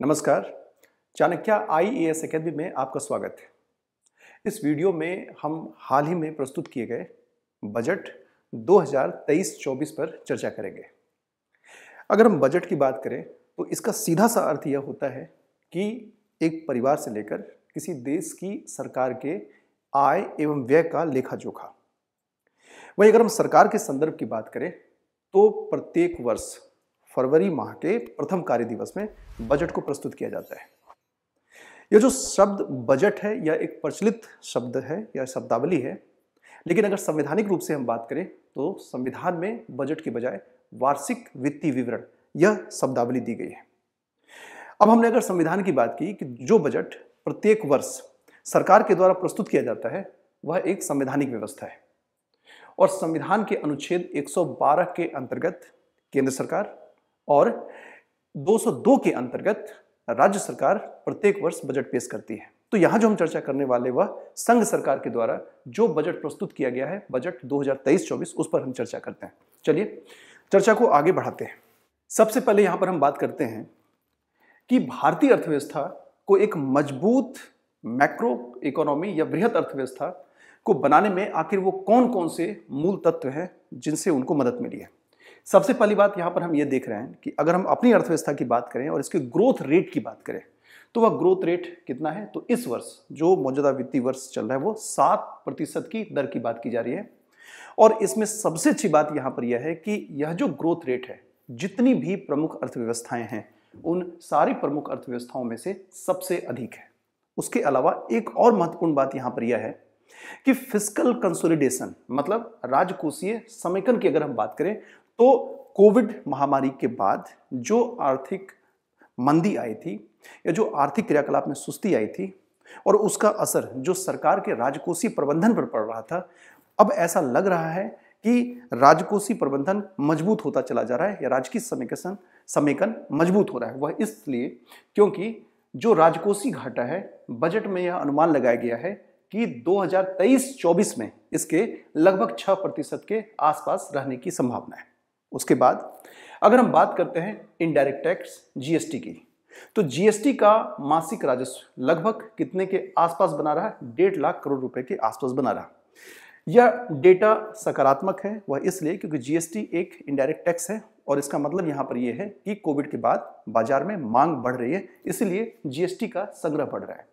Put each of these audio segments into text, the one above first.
नमस्कार। Chanakya I A S academy में आपका स्वागत है। इस वीडियो में हम हाल ही में प्रस्तुत किए गए बजट 2023-24 पर चर्चा करेंगे। अगर हम बजट की बात करें तो इसका सीधा सा अर्थ यह होता है कि एक परिवार से लेकर किसी देश की सरकार के आय एवं व्यय का लेखा जोखा वहीं अगर हम सरकार के संदर्भ की बात करें तो प्रत्येक वर्ष फरवरी माह के प्रथम कार्य दिवस में बजट को प्रस्तुत किया जाता है। यह जो शब्द बजट है यह एक प्रचलित शब्द है, या शब्दावली है, लेकिन अगर संवैधानिक रूप से हम बात करें तो संविधान में बजट के बजाय वार्षिक वित्तीय विवरण, यह शब्दावली दी गई है। अब हमने अगर संविधान की बात की कि जो बजट प्रत्येक वर्ष सरकार के द्वारा प्रस्तुत किया जाता है, वह एक संवैधानिक व्यवस्था है। और संविधान के अनुच्छेद 112 के अंतर्गत केंद्र सरकार और 202 के अंतर्गत राज्य सरकार प्रत्येक वर्ष बजट पेश करती है। तो यहाँ जो हम चर्चा करने वाले वह संघ सरकार के द्वारा जो बजट प्रस्तुत किया गया है, बजट 2023-24 उस पर हम चर्चा करते हैं। चलिए, चर्चा को आगे बढ़ाते हैं। सबसे पहले यहाँ पर हम बात करते हैं कि भारतीय अर्थव्यवस्था को एक मज़बूत मैक्रो इकोनॉमी या बृहत अर्थव्यवस्था को बनाने में आखिर वो कौन कौन से मूल तत्व हैं जिनसे उनको मदद मिली है। सबसे पहली बात यहाँ पर हम ये देख रहे हैं कि अगर हम अपनी अर्थव्यवस्था की बात करें और इसके ग्रोथ रेट की बात करें तो वह ग्रोथ रेट कितना है? तो इस वर्ष जो मौजूदा वित्तीय वर्ष चल रहा है, वो सात प्रतिशत की दर की बात की जा रही है। और इसमें सबसे अच्छी बात यहाँ पर यह है कि यह जो ग्रोथ रेट है, जितनी भी प्रमुख अर्थव्यवस्थाएँ हैं, उन सारी प्रमुख अर्थव्यवस्थाओं में से सबसे अधिक है। उसके अलावा एक और महत्वपूर्ण बात यहाँ पर यह है कि फ़िज़िकल कंसोलिडेशन मतलब राजकोषीय समेकन की अगर हम बात करें तो कोविड महामारी के बाद जो आर्थिक मंदी आई थी, या जो आर्थिक क्रियाकलाप में सुस्ती आई थी, और उसका असर जो सरकार के राजकोषीय प्रबंधन पर पड़ रहा था, अब ऐसा लग रहा है कि राजकोषीय प्रबंधन मज़बूत होता चला जा रहा है, या राजकीय समेकन समेकन मज़बूत हो रहा है। वह इसलिए क्योंकि जो राजकोषीय घाटा है, बजट में यह अनुमान लगाया गया है कि 2023-24 में इसके लगभग 6 प्रतिशत के आसपास रहने की संभावना है। उसके बाद अगर हम बात करते हैं इनडायरेक्ट टैक्स जीएसटी की तो जीएसटी का मासिक राजस्व लगभग कितने के आसपास बना रहा है? डेढ़ लाख करोड़ रुपए के आसपास बना रहा यह डेटा सकारात्मक है, वह इसलिए क्योंकि जीएसटी एक इनडायरेक्ट टैक्स है और इसका मतलब यहाँ पर यह है कि कोविड के बाद बाज़ार में मांग बढ़ रही है, इसलिए जीएसटी का संग्रह बढ़ रहा है।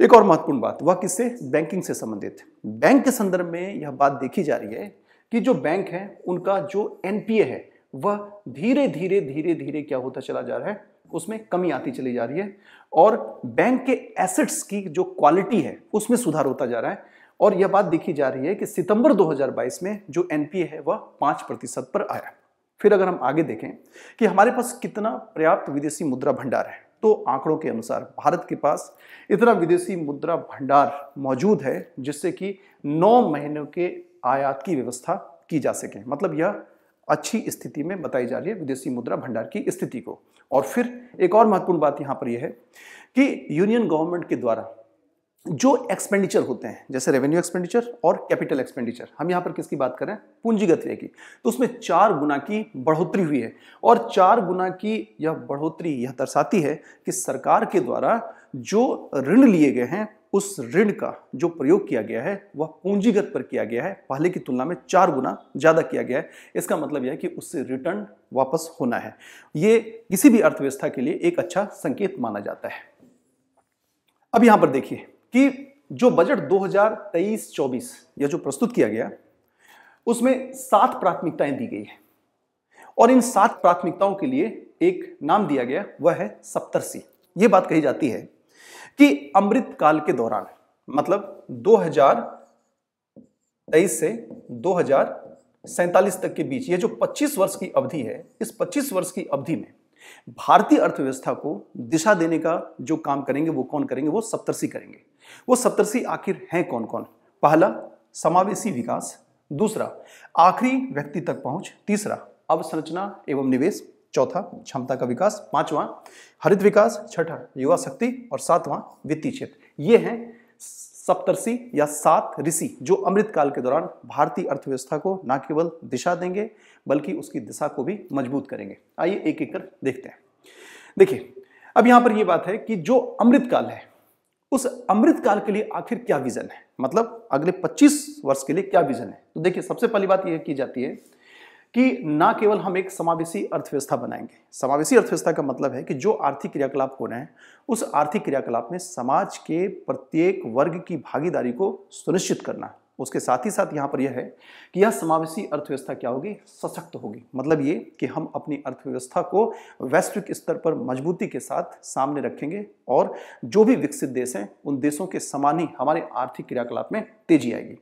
एक और महत्वपूर्ण बात, वह किससे? बैंकिंग से संबंधित। बैंक के संदर्भ में यह बात देखी जा रही है कि जो बैंक है, उनका जो एनपीए है, वह धीरे धीरे धीरे धीरे क्या होता चला जा रहा है, उसमें कमी आती चली जा रही है और बैंक के एसेट्स की जो क्वालिटी है, उसमें सुधार होता जा रहा है। और यह बात देखी जा रही है कि सितंबर 2022 में जो एनपीए है, वह पाँच प्रतिशत पर आया। फिर अगर हम आगे देखें कि हमारे पास कितना पर्याप्त विदेशी मुद्रा भंडार है तो आंकड़ों के अनुसार भारत के पास इतना विदेशी मुद्रा भंडार मौजूद है, जिससे कि नौ महीनों के आयात की व्यवस्था की जा सके। मतलब यह अच्छी स्थिति में बताई जा रही है विदेशी मुद्रा भंडार की स्थिति को। और फिर एक और महत्वपूर्ण बात यहाँ पर यह है कि यूनियन गवर्नमेंट के द्वारा जो एक्सपेंडिचर होते हैं, जैसे रेवेन्यू एक्सपेंडिचर और कैपिटल एक्सपेंडिचर हम यहाँ पर किसकी बात करें पूंजीगत व्यय की। तो उसमें चार गुना की बढ़ोतरी हुई है। और चार गुना की यह बढ़ोतरी यह दर्शाती है कि सरकार के द्वारा जो ऋण लिए गए हैं उस ऋण का जो प्रयोग किया गया है, वह पूंजीगत पर किया गया है। पहले की तुलना में चार गुना ज़्यादा किया गया है। इसका मतलब यह है कि उससे रिटर्न वापस होना है। ये किसी भी अर्थव्यवस्था के लिए एक अच्छा संकेत माना जाता है। अब यहाँ पर देखिए कि जो बजट 2023-24 या जो प्रस्तुत किया गया, उसमें सात प्राथमिकताएँ दी गई है। और इन सात प्राथमिकताओं के लिए एक नाम दिया गया, वह है सप्तरसी यह बात कही जाती है कि अमृत काल के दौरान मतलब 2023 से दो तक के बीच ये जो 25 वर्ष की अवधि है, इस 25 वर्ष की अवधि में भारतीय अर्थव्यवस्था को दिशा देने का जो काम करेंगे, वो कौन करेंगे? वो सप्तर्षि करेंगे। वो सप्तर्षि आखिर हैं कौन कौन पहला, समावेशी विकास। दूसरा, आखिरी व्यक्ति तक पहुँच। तीसरा, अवसंरचना एवं निवेश। चौथा, क्षमता का विकास, पांचवा, हरित विकास, छठा, युवा शक्ति और सातवां, वित्तीय क्षेत्र। ये हैं सप्तर्षि या सात ऋषि जो अमृत काल के दौरान भारतीय अर्थव्यवस्था को न केवल दिशा देंगे, बल्कि उसकी दिशा को भी मज़बूत करेंगे। आइए एक एक कर देखते हैं। देखिए, अब यहाँ पर यह बात है कि जो अमृतकाल है, उस अमृतकाल के लिए आखिर क्या विजन है? मतलब अगले 25 वर्ष के लिए क्या विजन है? तो देखिए, सबसे पहली बात यह की जाती है कि ना केवल हम एक समावेशी अर्थव्यवस्था बनाएँगे। समावेशी अर्थव्यवस्था का मतलब है कि जो आर्थिक क्रियाकलाप हो रहे हैं, उस आर्थिक क्रियाकलाप में समाज के प्रत्येक वर्ग की भागीदारी को सुनिश्चित करना। उसके साथ ही साथ यहाँ पर यह है कि यह समावेशी अर्थव्यवस्था क्या होगी? सशक्त होगी। मतलब ये कि हम अपनी अर्थव्यवस्था को वैश्विक स्तर पर मजबूती के साथ सामने रखेंगे और जो भी विकसित देश हैं, उन देशों के समान ही हमारे आर्थिक क्रियाकलाप में तेज़ी आएगी।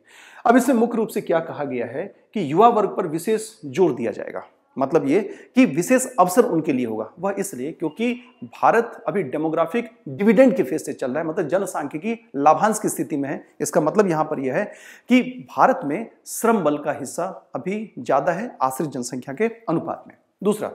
अब इसमें मुख्य रूप से क्या कहा गया है कि युवा वर्ग पर विशेष ज़ोर दिया जाएगा। मतलब ये कि विशेष अवसर उनके लिए होगा। वह इसलिए क्योंकि भारत अभी डेमोग्राफिक डिविडेंड के फेस से चल रहा है मतलब जनसांख्यिकी लाभांश की स्थिति में है। इसका मतलब यहाँ पर यह है कि भारत में श्रम बल का हिस्सा अभी ज़्यादा है आश्रित जनसंख्या के अनुपात में। दूसरा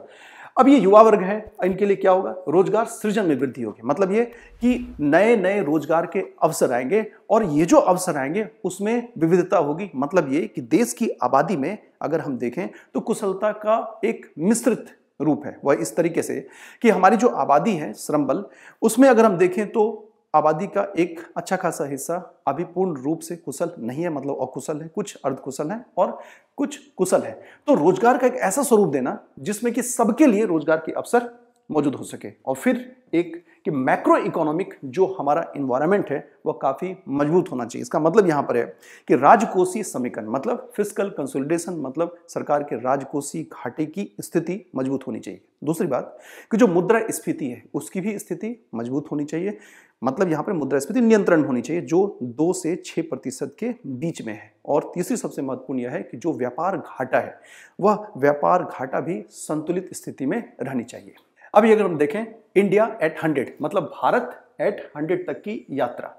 अब ये युवा वर्ग है, इनके लिए क्या होगा? रोज़गार सृजन में वृद्धि होगी। मतलब ये कि नए नए रोज़गार के अवसर आएँगे और ये जो अवसर आएँगे, उसमें विविधता होगी। मतलब ये कि देश की आबादी में अगर हम देखें तो कुशलता का एक मिश्रित रूप है। वह इस तरीके से कि हमारी जो आबादी है श्रम बल उसमें अगर हम देखें तो आबादी का एक अच्छा खासा हिस्सा अभी पूर्ण रूप से कुशल नहीं है मतलब अकुशल है, कुछ अर्ध कुशल है और कुछ कुशल है। तो रोज़गार का एक ऐसा स्वरूप देना जिसमें कि सबके लिए रोज़गार के अवसर मौजूद हो सके। और फिर एक कि मैक्रो इकोनॉमिक जो हमारा इन्वायरमेंट है, वह काफ़ी मज़बूत होना चाहिए। इसका मतलब यहाँ पर है कि राजकोषीय समीकरण मतलब फ़िज़िकल कंसोलिडेशन मतलब सरकार के राजकोषीय घाटे की स्थिति मज़बूत होनी चाहिए। दूसरी बात कि जो मुद्रा स्फीति है, उसकी भी स्थिति मज़बूत होनी चाहिए। मतलब यहाँ पर मुद्रा मुद्रास्फीति नियंत्रण होनी चाहिए, जो दो से छः प्रतिशत के बीच में है। और तीसरी सबसे महत्वपूर्ण यह है कि जो व्यापार घाटा है, वह व्यापार घाटा भी संतुलित स्थिति में रहनी चाहिए। अभी अगर हम देखें इंडिया एट हंड्रेड मतलब भारत एट हंड्रेड तक की यात्रा।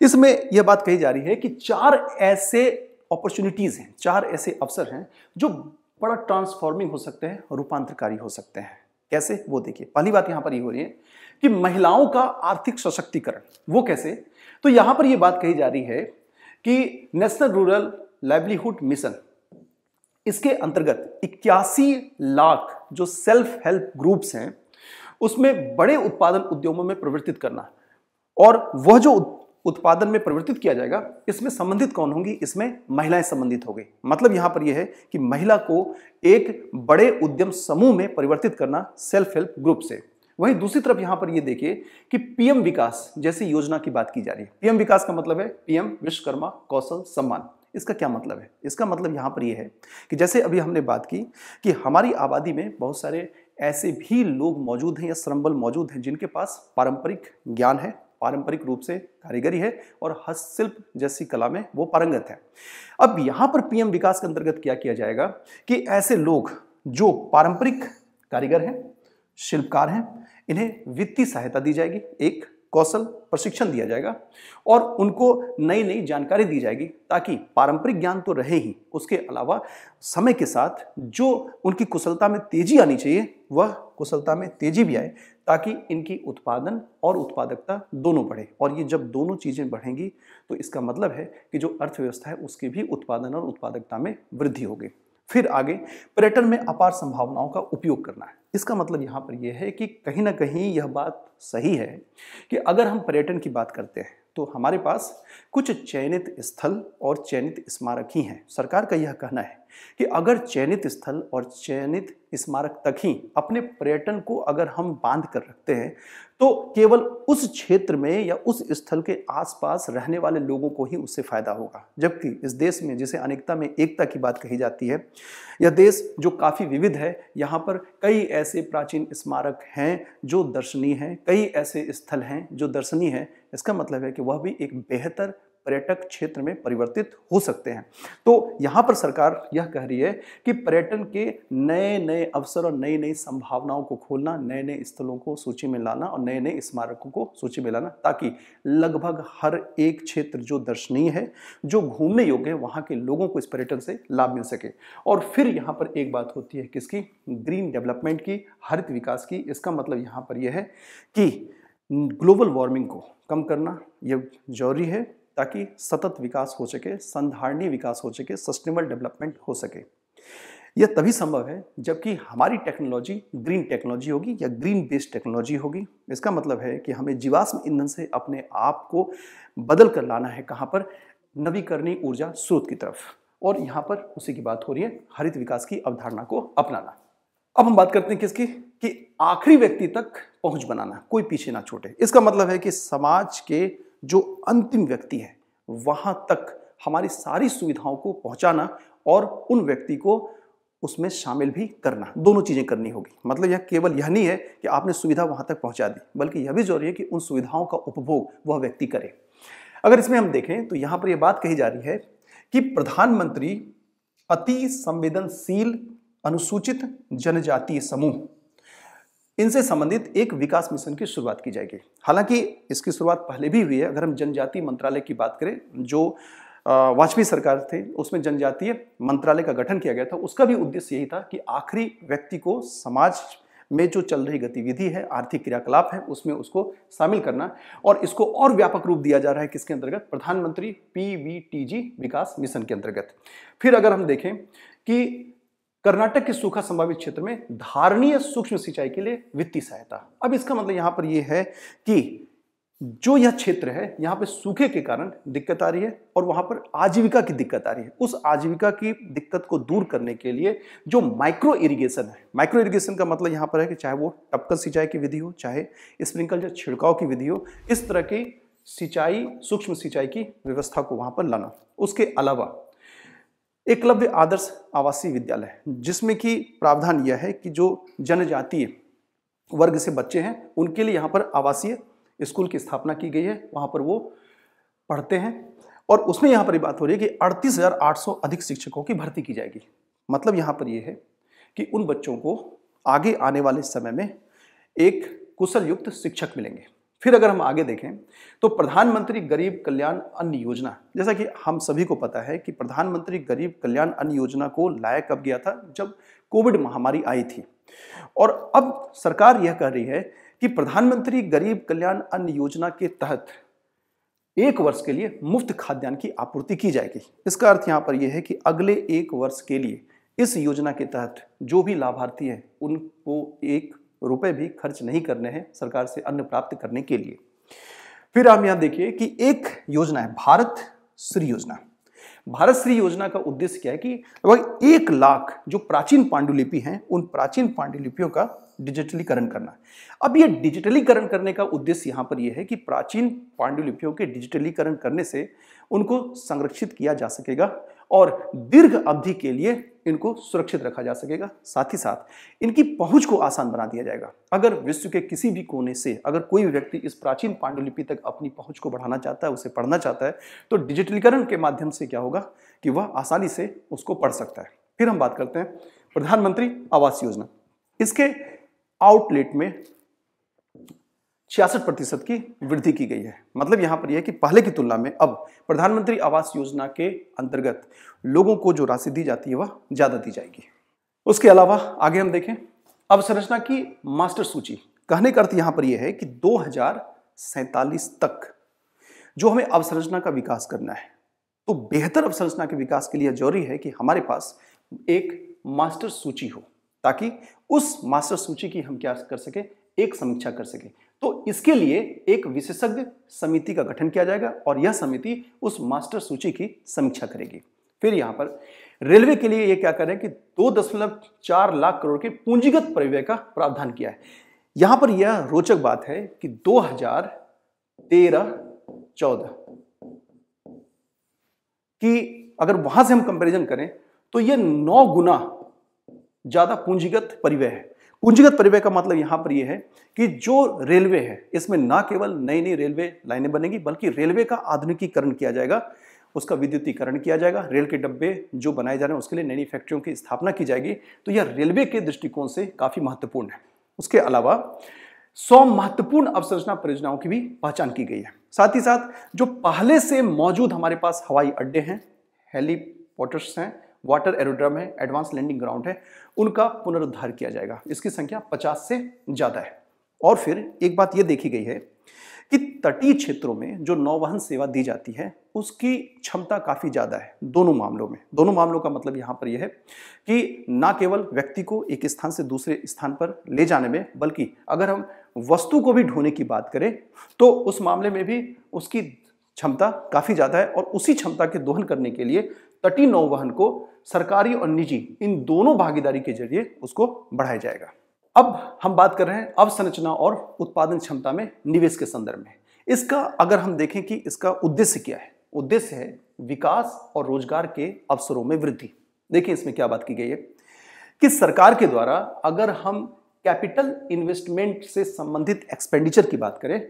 इसमें यह बात कही जा रही है कि चार ऐसे अपॉर्चुनिटीज़ हैं, चार ऐसे अवसर हैं, जो बड़ा ट्रांसफॉर्मिंग हो सकते हैं, रूपांतरकारी हो सकते हैं। कैसे? वो देखिए। पहली बात यहाँ पर ये हो रही है कि महिलाओं का आर्थिक सशक्तिकरण, वो कैसे? तो यहाँ पर यह बात कही जा रही है कि नेशनल रूरल लाइवलीहुड मिशन इसके अंतर्गत इक्यासी लाख जो सेल्फ हेल्प ग्रुप्स हैं उसमें बड़े उत्पादन उद्योगों में परिवर्तित करना। और वह जो उत्पादन में परिवर्तित किया जाएगा, इसमें संबंधित कौन होंगी? इसमें महिलाएँ संबंधित होंगी। मतलब यहाँ पर यह है कि महिला को एक बड़े उद्यम समूह में परिवर्तित करना सेल्फ हेल्प ग्रुप से। वहीं दूसरी तरफ़ यहाँ पर यह देखिए कि पीएम विकास जैसी योजना की बात की जा रही है। पीएम विकास का मतलब है पीएम विश्वकर्मा कौशल सम्मान। इसका क्या मतलब है? इसका मतलब यहाँ पर यह है कि जैसे अभी हमने बात की कि हमारी आबादी में बहुत सारे ऐसे भी लोग मौजूद हैं या श्रमबल मौजूद हैं जिनके पास पारंपरिक ज्ञान है, पारंपरिक रूप से कारीगरी है और हस्तशिल्प जैसी कला में वो पारंगत है। अब यहाँ पर पीएम विकास के अंतर्गत क्या किया जाएगा कि ऐसे लोग जो पारंपरिक कारीगर हैं, शिल्पकार हैं, इन्हें वित्तीय सहायता दी जाएगी, एक कौशल प्रशिक्षण दिया जाएगा और उनको नई नई जानकारी दी जाएगी ताकि पारंपरिक ज्ञान तो रहे ही। उसके अलावा समय के साथ जो उनकी कुशलता में तेज़ी आनी चाहिए, वह कुशलता में तेज़ी भी आए ताकि इनकी उत्पादन और उत्पादकता दोनों बढ़े। और ये जब दोनों चीज़ें बढ़ेंगी तो इसका मतलब है कि जो अर्थव्यवस्था है, उसकी भी उत्पादन और उत्पादकता में वृद्धि होगी। फिर आगे पर्यटन में अपार संभावनाओं का उपयोग करना है। इसका मतलब यहाँ पर यह है कि कहीं ना कहीं यह बात सही है कि अगर हम पर्यटन की बात करते हैं तो हमारे पास कुछ चयनित स्थल और चयनित स्मारक ही हैं। सरकार का यह कहना है कि अगर चयनित स्थल और चयनित स्मारक तक ही अपने पर्यटन को अगर हम बाँध कर रखते हैं तो केवल उस क्षेत्र में या उस स्थल के आसपास रहने वाले लोगों को ही उससे फ़ायदा होगा। जबकि इस देश में, जिसे अनेकता में एकता की बात कही जाती है, यह देश जो काफ़ी विविध है, यहाँ पर कई ऐसे प्राचीन स्मारक हैं जो दर्शनीय हैं, कई ऐसे स्थल हैं जो दर्शनीय हैं। इसका मतलब है कि वह भी एक बेहतर पर्यटक क्षेत्र में परिवर्तित हो सकते हैं। तो यहाँ पर सरकार यह कह रही है कि पर्यटन के नए नए अवसर और नई नई संभावनाओं को खोलना नए नए स्थलों को सूची में लाना और नए नए स्मारकों को सूची में लाना ताकि लगभग हर एक क्षेत्र जो दर्शनीय है, जो घूमने योग्य है, वहाँ के लोगों को इस पर्यटन से लाभ मिल सके। और फिर यहाँ पर एक बात होती है किसकी? ग्रीन डेवलपमेंट की, हरित विकास की। इसका मतलब यहाँ पर यह है कि ग्लोबल वार्मिंग को कम करना यह ज़रूरी है। ताकि सतत विकास हो सके संधारणीय विकास हो सके सस्टेनेबल डेवलपमेंट हो सके। यह तभी संभव है जबकि हमारी टेक्नोलॉजी ग्रीन टेक्नोलॉजी होगी या ग्रीन बेस्ड टेक्नोलॉजी होगी। इसका मतलब है कि हमें जीवाश्म ईंधन से अपने आप को बदल कर लाना है कहाँ पर? नवीकरणीय ऊर्जा स्रोत की तरफ़। और यहाँ पर उसी की बात हो रही है, हरित विकास की अवधारणा को अपनाना। अब हम बात करते हैं किसकी? कि आखिरी व्यक्ति तक पहुँच बनाना, कोई पीछे ना छोटे। इसका मतलब है कि समाज के जो अंतिम व्यक्ति है, वहाँ तक हमारी सारी सुविधाओं को पहुंचाना और उन व्यक्ति को उसमें शामिल भी करना, दोनों चीज़ें करनी होगी। मतलब यह केवल यह नहीं है कि आपने सुविधा वहाँ तक पहुँचा दी, बल्कि यह भी ज़रूरी है कि उन सुविधाओं का उपभोग वह व्यक्ति करे। अगर इसमें हम देखें तो यहाँ पर यह बात कही जा रही है कि प्रधानमंत्री अति संवेदनशील, अनुसूचित जनजातीय समूह इनसे संबंधित एक विकास मिशन की शुरुआत की जाएगी। हालाँकि इसकी शुरुआत पहले भी हुई है। अगर हम जनजातीय मंत्रालय की बात करें, जो वाजपेयी सरकार थे, उसमें जनजातीय मंत्रालय का गठन किया गया था, उसका भी उद्देश्य यही था कि आखिरी व्यक्ति को समाज में जो चल रही गतिविधि है, आर्थिक क्रियाकलाप है, उसमें उसको शामिल करना और इसको और व्यापक रूप दिया जा रहा है किसके अंतर्गत? प्रधानमंत्री पीवीटीजी विकास मिशन के अंतर्गत। फिर अगर हम देखें कि कर्नाटक के सूखा संभावित क्षेत्र में धारणीय सूक्ष्म सिंचाई के लिए वित्तीय सहायता। अब इसका मतलब यहाँ पर यह है कि जो यह क्षेत्र है, यहाँ पे सूखे के कारण दिक्कत आ रही है और वहाँ पर आजीविका की दिक्कत आ रही है। उस आजीविका की दिक्कत को दूर करने के लिए जो माइक्रो इरिगेशन है माइक्रो इरिगेशन का मतलब यहाँ पर है कि चाहे वो टपकन सिंचाई की विधि हो, चाहे स्प्रिंकल या छिड़काव की विधि हो, इस तरह की सिंचाई, सूक्ष्म सिंचाई की व्यवस्था को वहाँ पर लाना। उसके अलावा एकलव्य आदर्श आवासीय विद्यालय जिसमें कि प्रावधान यह है कि जो जनजातीय वर्ग से बच्चे हैं, उनके लिए यहाँ पर आवासीय स्कूल की स्थापना की गई है, वहाँ पर वो पढ़ते हैं। और उसमें यहाँ पर बात हो रही है कि अड़तीस हज़ार आठ सौ अधिक शिक्षकों की भर्ती की जाएगी। मतलब यहाँ पर ये है कि उन बच्चों को आगे आने वाले समय में एक कुशल युक्त शिक्षक मिलेंगे। फिर अगर हम आगे देखें तो प्रधानमंत्री गरीब कल्याण अन्न योजना, जैसा कि हम सभी को पता है कि प्रधानमंत्री गरीब कल्याण अन्न योजना को लाया कब गया था जब कोविड महामारी आई थी। और अब सरकार यह कह रही है कि प्रधानमंत्री गरीब कल्याण अन्न योजना के तहत एक वर्ष के लिए मुफ़्त खाद्यान्न की आपूर्ति की जाएगी। इसका अर्थ यहाँ पर यह है कि अगले एक वर्ष के लिए इस योजना के तहत जो भी लाभार्थी है, उनको एक रुपए भी खर्च नहीं करने हैं सरकार से अन्न प्राप्त करने के लिए। फिर आप यहाँ देखिए कि एक योजना है, भारत श्री योजना। भारत श्री योजना का उद्देश्य क्या है कि लगभग एक लाख जो प्राचीन पांडुलिपि हैं, उन प्राचीन पांडुलिपियों का डिजिटलीकरण करना अब ये डिजिटलीकरण करने का उद्देश्य यहाँ पर यह है कि प्राचीन पांडुलिपियों के डिजिटलीकरण करने से उनको संरक्षित किया जा सकेगा और दीर्घ अवधि के लिए इनको सुरक्षित रखा जा सकेगा, साथ ही साथ इनकी पहुँच को आसान बना दिया जाएगा। अगर विश्व के किसी भी कोने से, अगर कोई भी व्यक्ति इस प्राचीन पांडुलिपि तक अपनी पहुँच को बढ़ाना चाहता है, उसे पढ़ना चाहता है तो डिजिटलीकरण के माध्यम से क्या होगा कि वह आसानी से उसको पढ़ सकता है। फिर हम बात करते हैं प्रधानमंत्री आवास योजना। इसके आउटलेट में छियासठ प्रतिशत की वृद्धि की गई है। मतलब यहाँ पर यह है कि पहले की तुलना में अब प्रधानमंत्री आवास योजना के अंतर्गत लोगों को जो राशि दी जाती है वह ज़्यादा दी जाएगी। उसके अलावा आगे हम देखें अवसंरचना की मास्टर सूची। कहने का अर्थ यहाँ पर यह है कि दो तक जो हमें अवसंरचना का विकास करना है तो बेहतर अवसंरचना के विकास के लिए ज़रूरी है कि हमारे पास एक मास्टर सूची हो। ताकि उस मास्टर सूची की हम क्या कर सके, एक समीक्षा कर सके। तो इसके लिए एक विशेषज्ञ समिति का गठन किया जाएगा और यह समिति उस मास्टर सूची की समीक्षा करेगी। फिर यहाँ पर रेलवे के लिए यह क्या करें कि दो दशमलव चार लाख करोड़ के पूंजीगत परिव्यय का प्रावधान किया है। यहाँ पर यह रोचक बात है कि 2013 14 कि अगर वहाँ से हम कंपैरिजन करें तो यह नौ गुना ज़्यादा पूंजीगत परिव्यय है। पूंजीगत परिव्यय का मतलब यहाँ पर यह है कि जो रेलवे है, इसमें ना केवल नई नई रेलवे लाइनें बनेगी, बल्कि रेलवे का आधुनिकीकरण किया जाएगा, उसका विद्युतीकरण किया जाएगा, रेल के डब्बे जो बनाए जा रहे हैं, उसके लिए नई फैक्ट्रियों की स्थापना की जाएगी। तो यह रेलवे के दृष्टिकोण से काफ़ी महत्वपूर्ण है। उसके अलावा सौ महत्वपूर्ण अवसंरचना परियोजनाओं की भी पहचान की गई है। साथ ही साथ, जो पहले से मौजूद हमारे पास हवाई अड्डे हैं हेलीपोर्टर्स हैं वाटर एरोड्रम है एडवांस लैंडिंग ग्राउंड है, उनका पुनरुद्धार किया जाएगा। इसकी संख्या 50 से ज़्यादा है। और फिर एक बात यह देखी गई है कि तटीय क्षेत्रों में जो नौवहन सेवा दी जाती है, उसकी क्षमता काफ़ी ज़्यादा है, दोनों मामलों में। दोनों मामलों का मतलब यहाँ पर यह है कि ना केवल व्यक्ति को एक स्थान से दूसरे स्थान पर ले जाने में, बल्कि अगर हम वस्तु को भी ढोने की बात करें तो उस मामले में भी उसकी क्षमता काफ़ी ज़्यादा है और उसी क्षमता के दोहन करने के लिए तटीय नौवहन को सरकारी और निजी, इन दोनों भागीदारी के ज़रिए उसको बढ़ाया जाएगा। अब हम बात कर रहे हैं अवसंरचना और उत्पादन क्षमता में निवेश के संदर्भ में। इसका अगर हम देखें कि इसका उद्देश्य क्या है, उद्देश्य है विकास और रोज़गार के अवसरों में वृद्धि। देखिए इसमें क्या बात की गई है कि सरकार के द्वारा अगर हम कैपिटल इन्वेस्टमेंट से संबंधित एक्सपेंडिचर की बात करें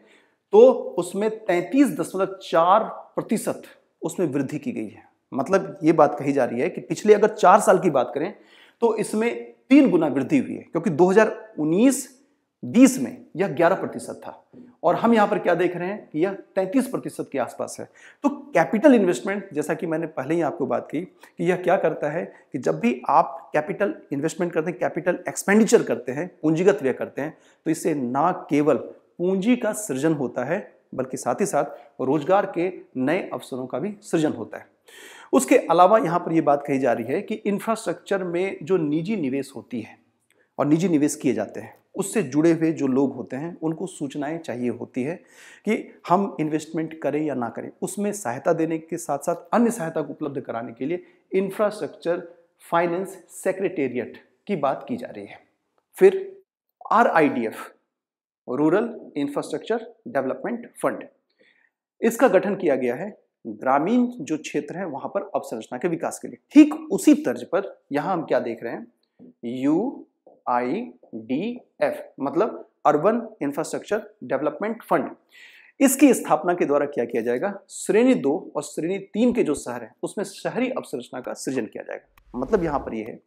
तो उसमें तैतीस दशमलव चार प्रतिशत उसमें वृद्धि की गई है। मतलब ये बात कही जा रही है कि पिछले अगर चार साल की बात करें तो इसमें तीन गुना वृद्धि हुई है, क्योंकि 2019-20 में यह 11 प्रतिशत था। और हम यहाँ पर क्या देख रहे हैं कि यह 33 प्रतिशत के आसपास है। तो कैपिटल इन्वेस्टमेंट, जैसा कि मैंने पहले ही आपको बात की, कि यह क्या करता है कि जब भी आप कैपिटल इन्वेस्टमेंट करते हैं, कैपिटल एक्सपेंडिचर करते हैं, पूंजीगत व्यय करते हैं तो इससे ना केवल पूंजी का सृजन होता है, बल्कि साथ ही साथ रोज़गार के नए अवसरों का भी सृजन होता है। उसके अलावा यहाँ पर यह बात कही जा रही है कि इंफ्रास्ट्रक्चर में जो निजी निवेश होती है और निजी निवेश किए जाते हैं, उससे जुड़े हुए जो लोग होते हैं, उनको सूचनाएँ चाहिए होती है कि हम इन्वेस्टमेंट करें या ना करें, उसमें सहायता देने के साथ साथ अन्य सहायता को उपलब्ध कराने के लिए इंफ्रास्ट्रक्चर फाइनेंस सेक्रेटेरिएट की बात की जा रही है। फिर RIDF rural infrastructure development fund. इसका गठन किया गया है ग्रामीण जो क्षेत्र है, वहाँ पर अवसंरचना के विकास के लिए। ठीक उसी तर्ज पर यहाँ हम क्या देख रहे हैं? यू आई डी एफ़ मतलब अर्बन इंफ्रास्ट्रक्चर डेवलपमेंट फंड। इसकी स्थापना के द्वारा क्या किया जाएगा? श्रेणी दो और श्रेणी तीन के जो शहर हैं, उसमें शहरी अवसंरचना का सृजन किया जाएगा। मतलब यहाँ पर यह है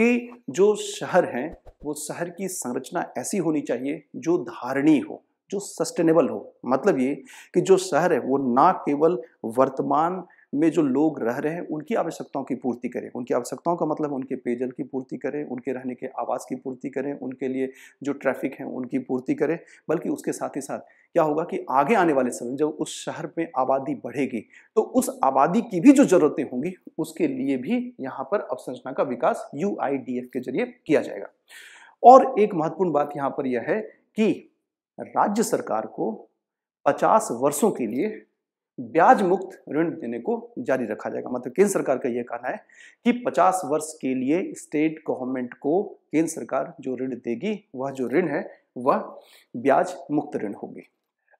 कि जो शहर है, वो शहर की संरचना ऐसी होनी चाहिए जो धारणीय हो, जो सस्टेनेबल हो। मतलब ये कि जो शहर है, वो ना केवल वर्तमान में जो लोग रह रहे हैं, उनकी आवश्यकताओं की पूर्ति करें। उनकी आवश्यकताओं का मतलब उनके पेयजल की पूर्ति करें, उनके रहने के आवास की पूर्ति करें, उनके लिए जो ट्रैफ़िक है उनकी पूर्ति करें। बल्कि उसके साथ ही साथ क्या होगा कि आगे आने वाले समय जब उस शहर में आबादी बढ़ेगी तो उस आबादी की भी जो ज़रूरतें होंगी, उसके लिए भी यहाँ पर अवसंरचना का विकास UIDF के ज़रिए किया जाएगा। और एक महत्वपूर्ण बात यहाँ पर यह है कि राज्य सरकार को 50 वर्षों के लिए ब्याज मुक्त ऋण देने को जारी रखा जाएगा। मतलब केंद्र सरकार का यह कहना है कि 50 वर्ष के लिए स्टेट गवर्नमेंट को केंद्र सरकार जो ऋण देगी, वह जो ऋण है, वह ब्याज मुक्त ऋण होगी।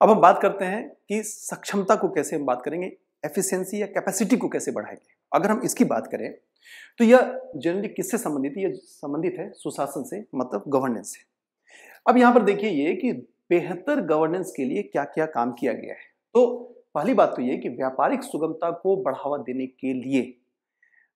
अब हम बात करते हैं कि सक्षमता को कैसे हम बात करेंगे, एफिशिएंसी या कैपेसिटी को कैसे बढ़ाएँगे। अगर हम इसकी बात करें तो यह जनरली किससे संबंधित है? यह संबंधित है सुशासन से मतलब गवर्नेंस से। अब यहाँ पर देखिए ये कि बेहतर गवर्नेंस के लिए क्या क्या काम किया गया है। तो पहली बात तो ये कि व्यापारिक सुगमता को बढ़ावा देने के लिए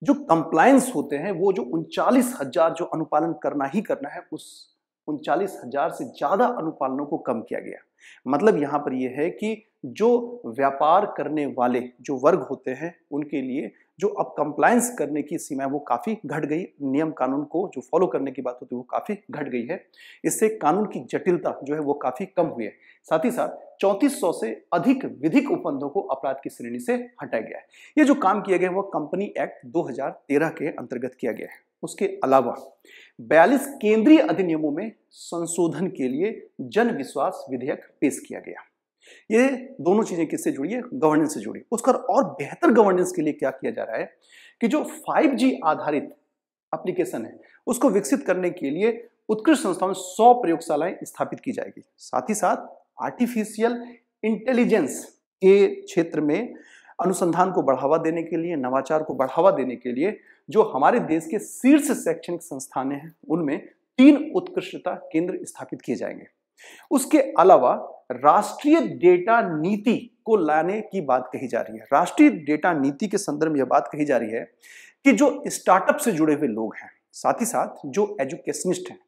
जो कंप्लायंस होते हैं, वो जो उनचालीस हज़ार जो अनुपालन करना ही करना है, उस उनचालीस हज़ार से ज़्यादा अनुपालनों को कम किया गया। मतलब यहाँ पर यह है कि जो व्यापार करने वाले जो वर्ग होते हैं, उनके लिए जो अब कंप्लायंस करने की सीमा है, वो काफ़ी घट गई। नियम कानून को जो फॉलो करने की बात होती है, वो काफ़ी घट गई है। इससे कानून की जटिलता जो है, वो काफ़ी कम हुई है। साथ ही साथ चौंतीस सौ से अधिक विधिक उपबंधों को अपराध की श्रेणी से हटाया गया है। ये जो काम किया गया है वो कंपनी एक्ट 2013 के अंतर्गत किया गया है। उसके अलावा 42 केंद्रीय अधिनियमों में संशोधन के लिए जन विश्वास विधेयक पेश किया गया। ये दोनों चीज़ें किससे जुड़ी है? गवर्नेंस से जुड़ी। उसका और बेहतर गवर्नेंस के लिए क्या किया जा रहा है कि जो 5G आधारित एप्लीकेशन है, उसको विकसित करने के लिए उत्कृष्ट संस्थाओं में सौ प्रयोगशालाएँ स्थापित की जाएगी। साथ ही साथ आर्टिफिशियल इंटेलिजेंस के क्षेत्र में अनुसंधान को बढ़ावा देने के लिए, नवाचार को बढ़ावा देने के लिए जो हमारे देश के शीर्ष शैक्षणिक संस्थान हैं, उनमें तीन उत्कृष्टता केंद्र स्थापित किए जाएँगे। उसके अलावा राष्ट्रीय डेटा नीति को लाने की बात कही जा रही है। राष्ट्रीय डेटा नीति के संदर्भ में यह बात कही जा रही है कि जो स्टार्टअप से जुड़े हुए लोग हैं, साथ ही साथ जो एजुकेशनिस्ट हैं,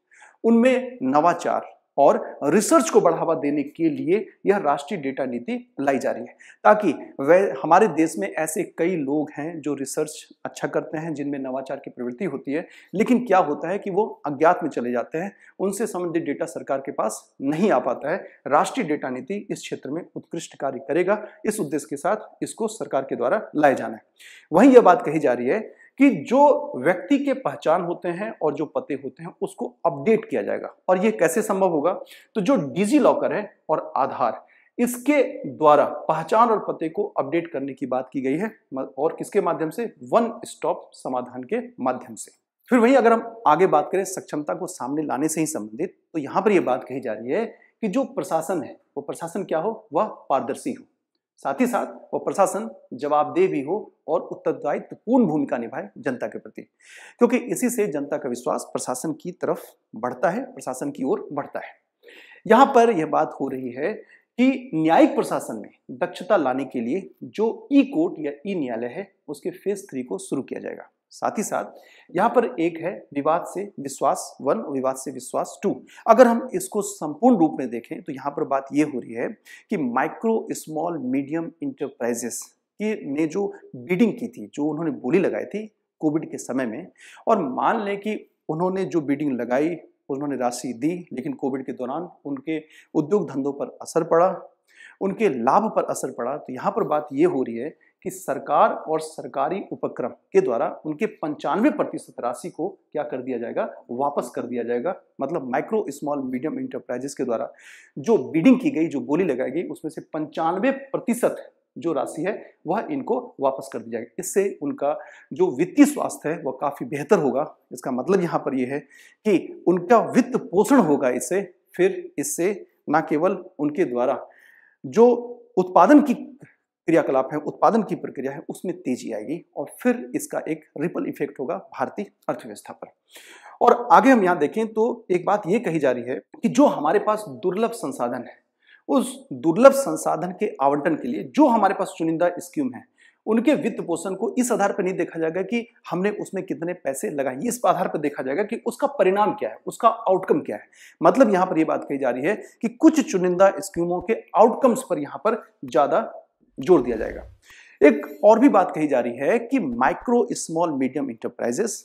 उनमें नवाचार और रिसर्च को बढ़ावा देने के लिए यह राष्ट्रीय डेटा नीति लाई जा रही है। ताकि वह हमारे देश में ऐसे कई लोग हैं जो रिसर्च अच्छा करते हैं, जिनमें नवाचार की प्रवृत्ति होती है, लेकिन क्या होता है कि वो अज्ञात में चले जाते हैं, उनसे संबंधित डेटा सरकार के पास नहीं आ पाता है। राष्ट्रीय डेटा नीति इस क्षेत्र में उत्कृष्ट कार्य करेगा, इस उद्देश्य के साथ इसको सरकार के द्वारा लाए जाना है। वहीं यह बात कही जा रही है कि जो व्यक्ति के पहचान होते हैं और जो पते होते हैं, उसको अपडेट किया जाएगा। और ये कैसे संभव होगा? तो जो डिजी लॉकर है और आधार, इसके द्वारा पहचान और पते को अपडेट करने की बात की गई है और किसके माध्यम से? वन स्टॉप समाधान के माध्यम से। फिर वही अगर हम आगे बात करें, सक्षमता को सामने लाने से ही संबंधित तो यहाँ पर यह बात कही जा रही है कि जो प्रशासन है, वो प्रशासन क्या हो? वह पारदर्शी हो। साथ ही साथ वो प्रशासन जवाबदेह भी हो और उत्तरदायित्वपूर्ण भूमिका निभाए जनता के प्रति। क्योंकि इसी से जनता का विश्वास प्रशासन की तरफ़ बढ़ता है, प्रशासन की ओर बढ़ता है। यहाँ पर यह बात हो रही है कि न्यायिक प्रशासन में दक्षता लाने के लिए जो ई कोर्ट या ई न्यायालय है, उसके फ़ेज़ थ्री को शुरू किया जाएगा। साथ ही साथ, यहाँ पर एक है विवाद से विश्वास वन और विवाद से विश्वास टू। अगर हम इसको संपूर्ण रूप में देखें तो यहाँ पर बात ये हो रही है कि माइक्रो स्मॉल मीडियम इंटरप्राइजेस की, ने जो बीडिंग की थी, जो उन्होंने बोली लगाई थी कोविड के समय में, और मान लें कि उन्होंने जो बीडिंग लगाई, उन्होंने राशि दी, लेकिन कोविड के दौरान उनके उद्योग धंधों पर असर पड़ा, उनके लाभ पर असर पड़ा तो यहाँ पर बात ये हो रही है कि सरकार और सरकारी उपक्रम के द्वारा उनके पंचानवे प्रतिशत राशि को क्या कर दिया जाएगा? वापस कर दिया जाएगा। मतलब माइक्रो स्मॉल मीडियम इंटरप्राइजेस के द्वारा। जो बिडिंग की गई, जो बोली लगाई गई, उसमें से पंचानवे प्रतिशत जो राशि है, वह इनको वापस कर दी जाएगी। इससे उनका जो वित्तीय स्वास्थ्य है, वह काफ़ी बेहतर होगा। इसका मतलब यहाँ पर यह है कि उनका वित्त पोषण होगा इससे फिर इससे न केवल उनके द्वारा, जो उत्पादन की क्रियाकलाप है, उत्पादन की प्रक्रिया है, उसमें तेज़ी आएगी और फिर इसका एक रिपल इफ़ेक्ट होगा भारतीय अर्थव्यवस्था पर। और आगे हम यहाँ देखें तो एक बात ये कही जा रही है कि जो हमारे पास दुर्लभ संसाधन है, उस दुर्लभ संसाधन के आवंटन के लिए जो हमारे पास चुनिंदा स्कीम है, उनके वित्त पोषण को इस आधार पर नहीं देखा जाएगा कि हमने उसमें कितने पैसे लगाए। इस आधार पर देखा जाएगा कि उसका परिणाम क्या है, उसका आउटकम क्या है। मतलब यहाँ पर यह बात कही जा रही है कि कुछ चुनिंदा स्कीमों के आउटकम्स पर यहाँ पर ज़्यादा ज़ोर दिया जाएगा। एक और भी बात कही जा रही है कि माइक्रो स्मॉल मीडियम इंटरप्राइजेस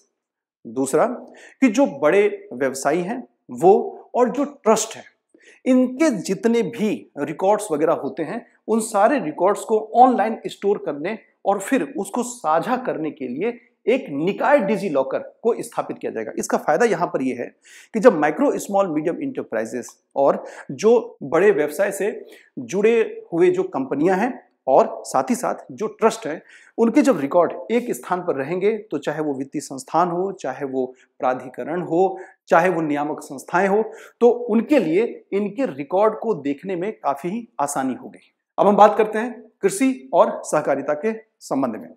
दूसरा, कि जो बड़े व्यवसायी हैं, वो और जो ट्रस्ट है, इनके जितने भी रिकॉर्ड्स वगैरह होते हैं, उन सारे रिकॉर्ड्स को ऑनलाइन स्टोर करने और फिर उसको साझा करने के लिए एक निकाय डिजी लॉकर को स्थापित किया जाएगा। इसका फ़ायदा यहाँ पर यह है कि जब माइक्रो स्मॉल मीडियम इंटरप्राइजेस और जो बड़े व्यवसाय से जुड़े हुए जो कंपनियाँ हैं और साथ ही साथ जो ट्रस्ट है, उनके जब रिकॉर्ड एक स्थान पर रहेंगे तो चाहे वो वित्तीय संस्थान हो, चाहे वो प्राधिकरण हो, चाहे वो नियामक संस्थाएँ हो तो उनके लिए इनके रिकॉर्ड को देखने में काफ़ी आसानी होगी। अब हम बात करते हैं कृषि और सहकारिता के संबंध में।